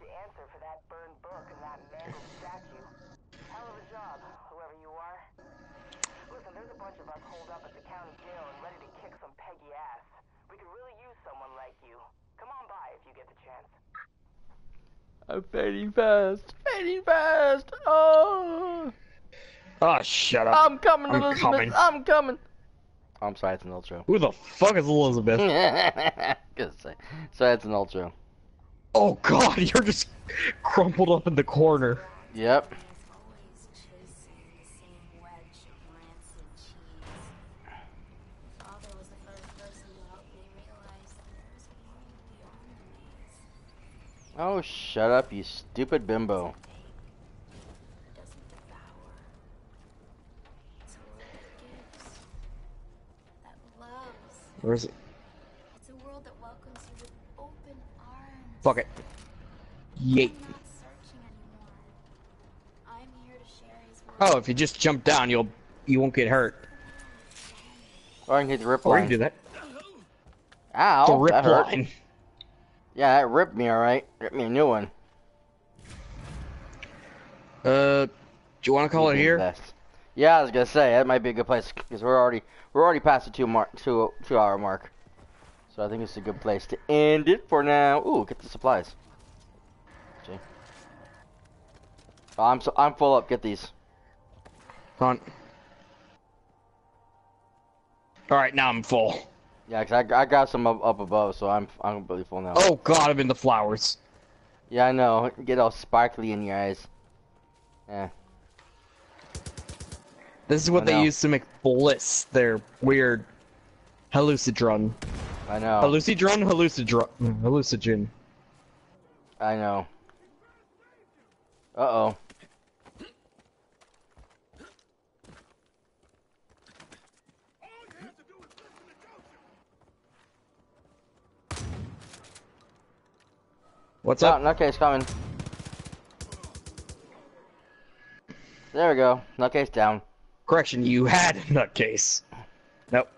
I'm fading fast. Fading fast. Oh! Oh, shut up. I'm coming, I'm Elizabeth. coming. I'm coming. I'm sorry, it's an ultra. Who the fuck is Elizabeth? Sorry, it's an ultra. oh god, you're just crumpled up in the corner. Yep. Father was the first person to help me realize that there's a world beyond the maze. Oh, shut up, you stupid bimbo. Where is it? It's a world that welcomes you with open arms. Fuck it. Yeet. I'm not searching anymore. I'm here to share his word. Oh, if you just jump down, you'll you won't get hurt. Or I can hit the rip Or you can do that. Ow! the rip that hurt. line. Yeah, that ripped me alright. Ripped me a new one. Uh, do you want to call it here? Best. Yeah, I was gonna say that might be a good place because we're already we're already past the two mark two two hour mark, so I think it's a good place to end it for now. Ooh, get the supplies. See. I'm so I'm full up. Get these. On. All right, now I'm full. Yeah, 'cause I, I got some up, up above, so I'm I'm completely full now. Oh god, I'm in the flowers. Yeah, I know. Get all sparkly in your eyes. Yeah. This is what they know. use to make bliss. Their weird hallucidron. I know. Hallucidron, hallucidron, hallucinogen. I know. Uh oh. What's Oh, up? Nutcase coming. There we go. Nutcase down. Correction, you had a nutcase. Nope.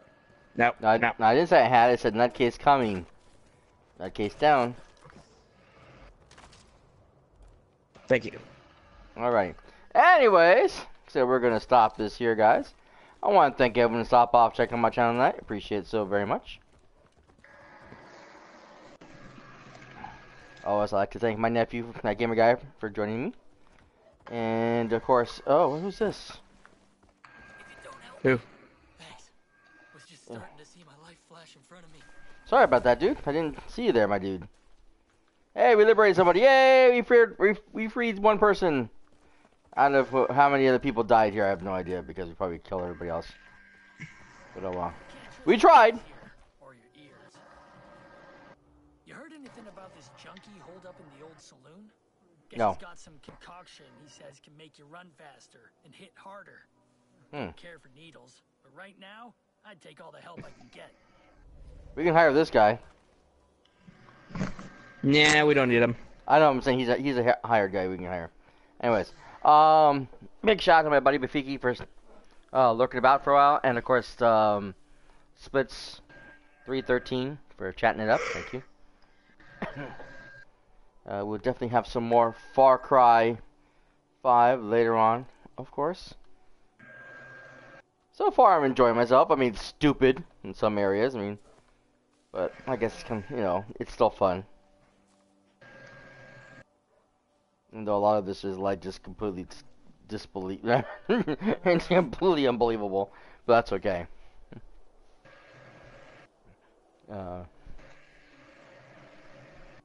Nope. No I, no, I didn't say I had. I said nutcase coming. Nutcase down. Thank you. All right. Anyways, so we're gonna stop this here, guys. I want to thank everyone to stop off checking my channel tonight. Appreciate it so very much. Always like to thank my nephew, that gamer guy, for joining me. And of course, oh, who's this? Who? Was just starting to see my life flash in front of me. Sorry about that, dude. I didn't see you there, my dude. Hey, we liberated somebody. Yay! We freed, we, we freed one person. I don't know how many other people died here, I have no idea because we probably killed everybody else. But oh well. We tried. Or your ears. You heard anything about this junkie holed up in the old saloon? Guess No. he's got some concoction he says can make you run faster and hit harder. Hmm. Don't care for needles, but right now, I'd take all the help I can get. We can hire this guy. Nah, we don't need him. I know. I'm saying he's a he's a hired guy we can hire. Anyways, um, big shout out to my buddy Bafiki for uh, lurking about for a while, and of course, um, Splits three thirteen for chatting it up. Thank you. uh, we'll definitely have some more Far Cry Five later on, of course. So far, I'm enjoying myself. I mean, stupid in some areas. I mean, but I guess you know, it's still fun. Though a lot of this is like just completely dis- disbelief, it's completely unbelievable, but that's okay. Uh,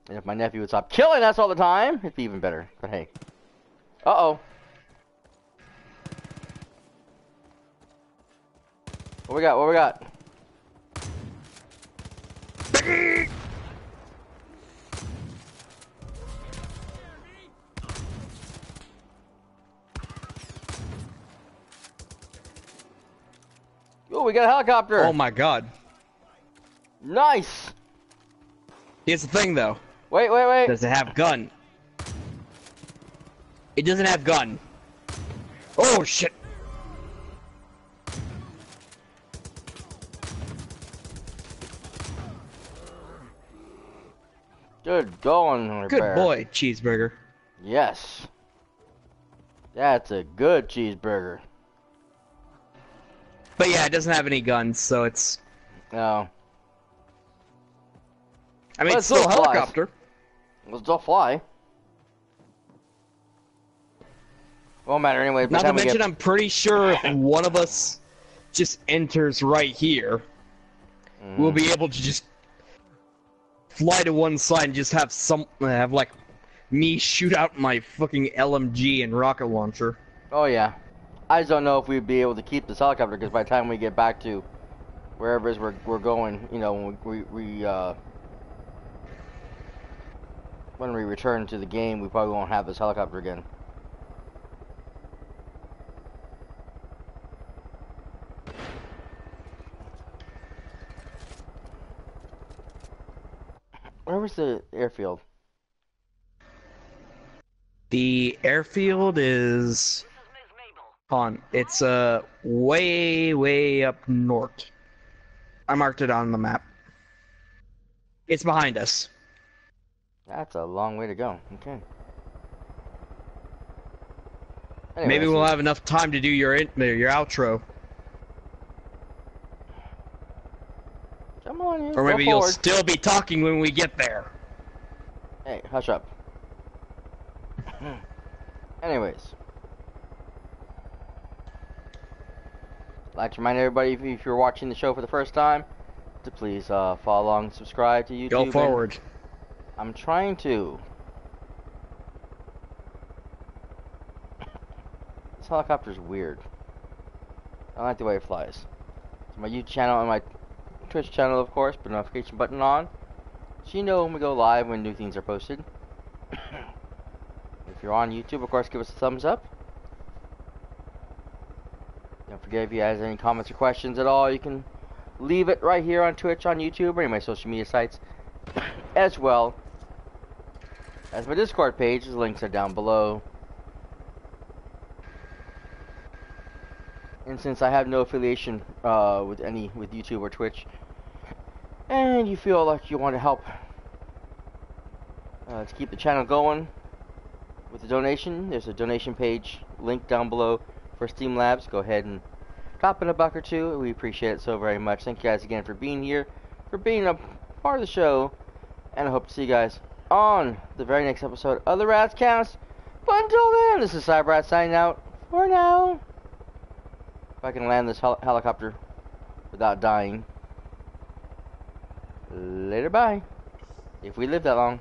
and if my nephew would stop killing us all the time, it'd be even better. But hey, uh What we got? What we got? Oh, we got a helicopter. Oh my god. Nice. Here's the thing though. Wait, wait, wait. Does it have gun? It doesn't have gun. Oh shit. Good going, Good boy, cheeseburger. Yes. That's a good cheeseburger. But yeah, it doesn't have any guns, so it's. No. I mean, But it's still a flies. helicopter. It'll still fly. Won't matter anyway. Not to mention, get- I'm pretty sure if one of us just enters right here, we'll be mm. able to just fly to one side and just have some have like me shoot out my fucking LMG and rocket launcher. Oh yeah. I just don't know if we'd be able to keep this helicopter because by the time we get back to wherever it is we're, we're going, you know, when we, we, uh, when we return to the game, we probably won't have this helicopter again. Where was the airfield? The airfield is on. It's uh way way up north. I marked it on the map. It's behind us. That's a long way to go. Okay. Maybe we'll have enough time to do your in- your outro, Come on, you or maybe you'll forward. still be talking when we get there. Hey, hush up. Anyways. I'd like to remind everybody, if, if you're watching the show for the first time, to please uh, follow along subscribe to YouTube. Go forward. I'm trying to. This helicopter's weird. I don't like the way it flies. So my YouTube channel and my Twitch channel, of course, put notification button on. So you know when we go live when new things are posted. if you're on YouTube, of course, give us a thumbs up. Don't forget if you have any comments or questions at all, you can leave it right here on Twitch, on YouTube, or any of my social media sites as well as my Discord page. The links are down below. And since I have no affiliation uh, with any with YouTube or Twitch, and you feel like you want to help uh, to keep the channel going with a donation, there's a donation page link down below for Streamlabs. Go ahead and drop in a buck or two. We appreciate it so very much. Thank you guys again for being here, for being a part of the show, and I hope to see you guys on the very next episode of the Rats Cast. But until then, this is Cyberrat signing out for now. If I can land this hel- helicopter without dying. Later, bye. If we live that long.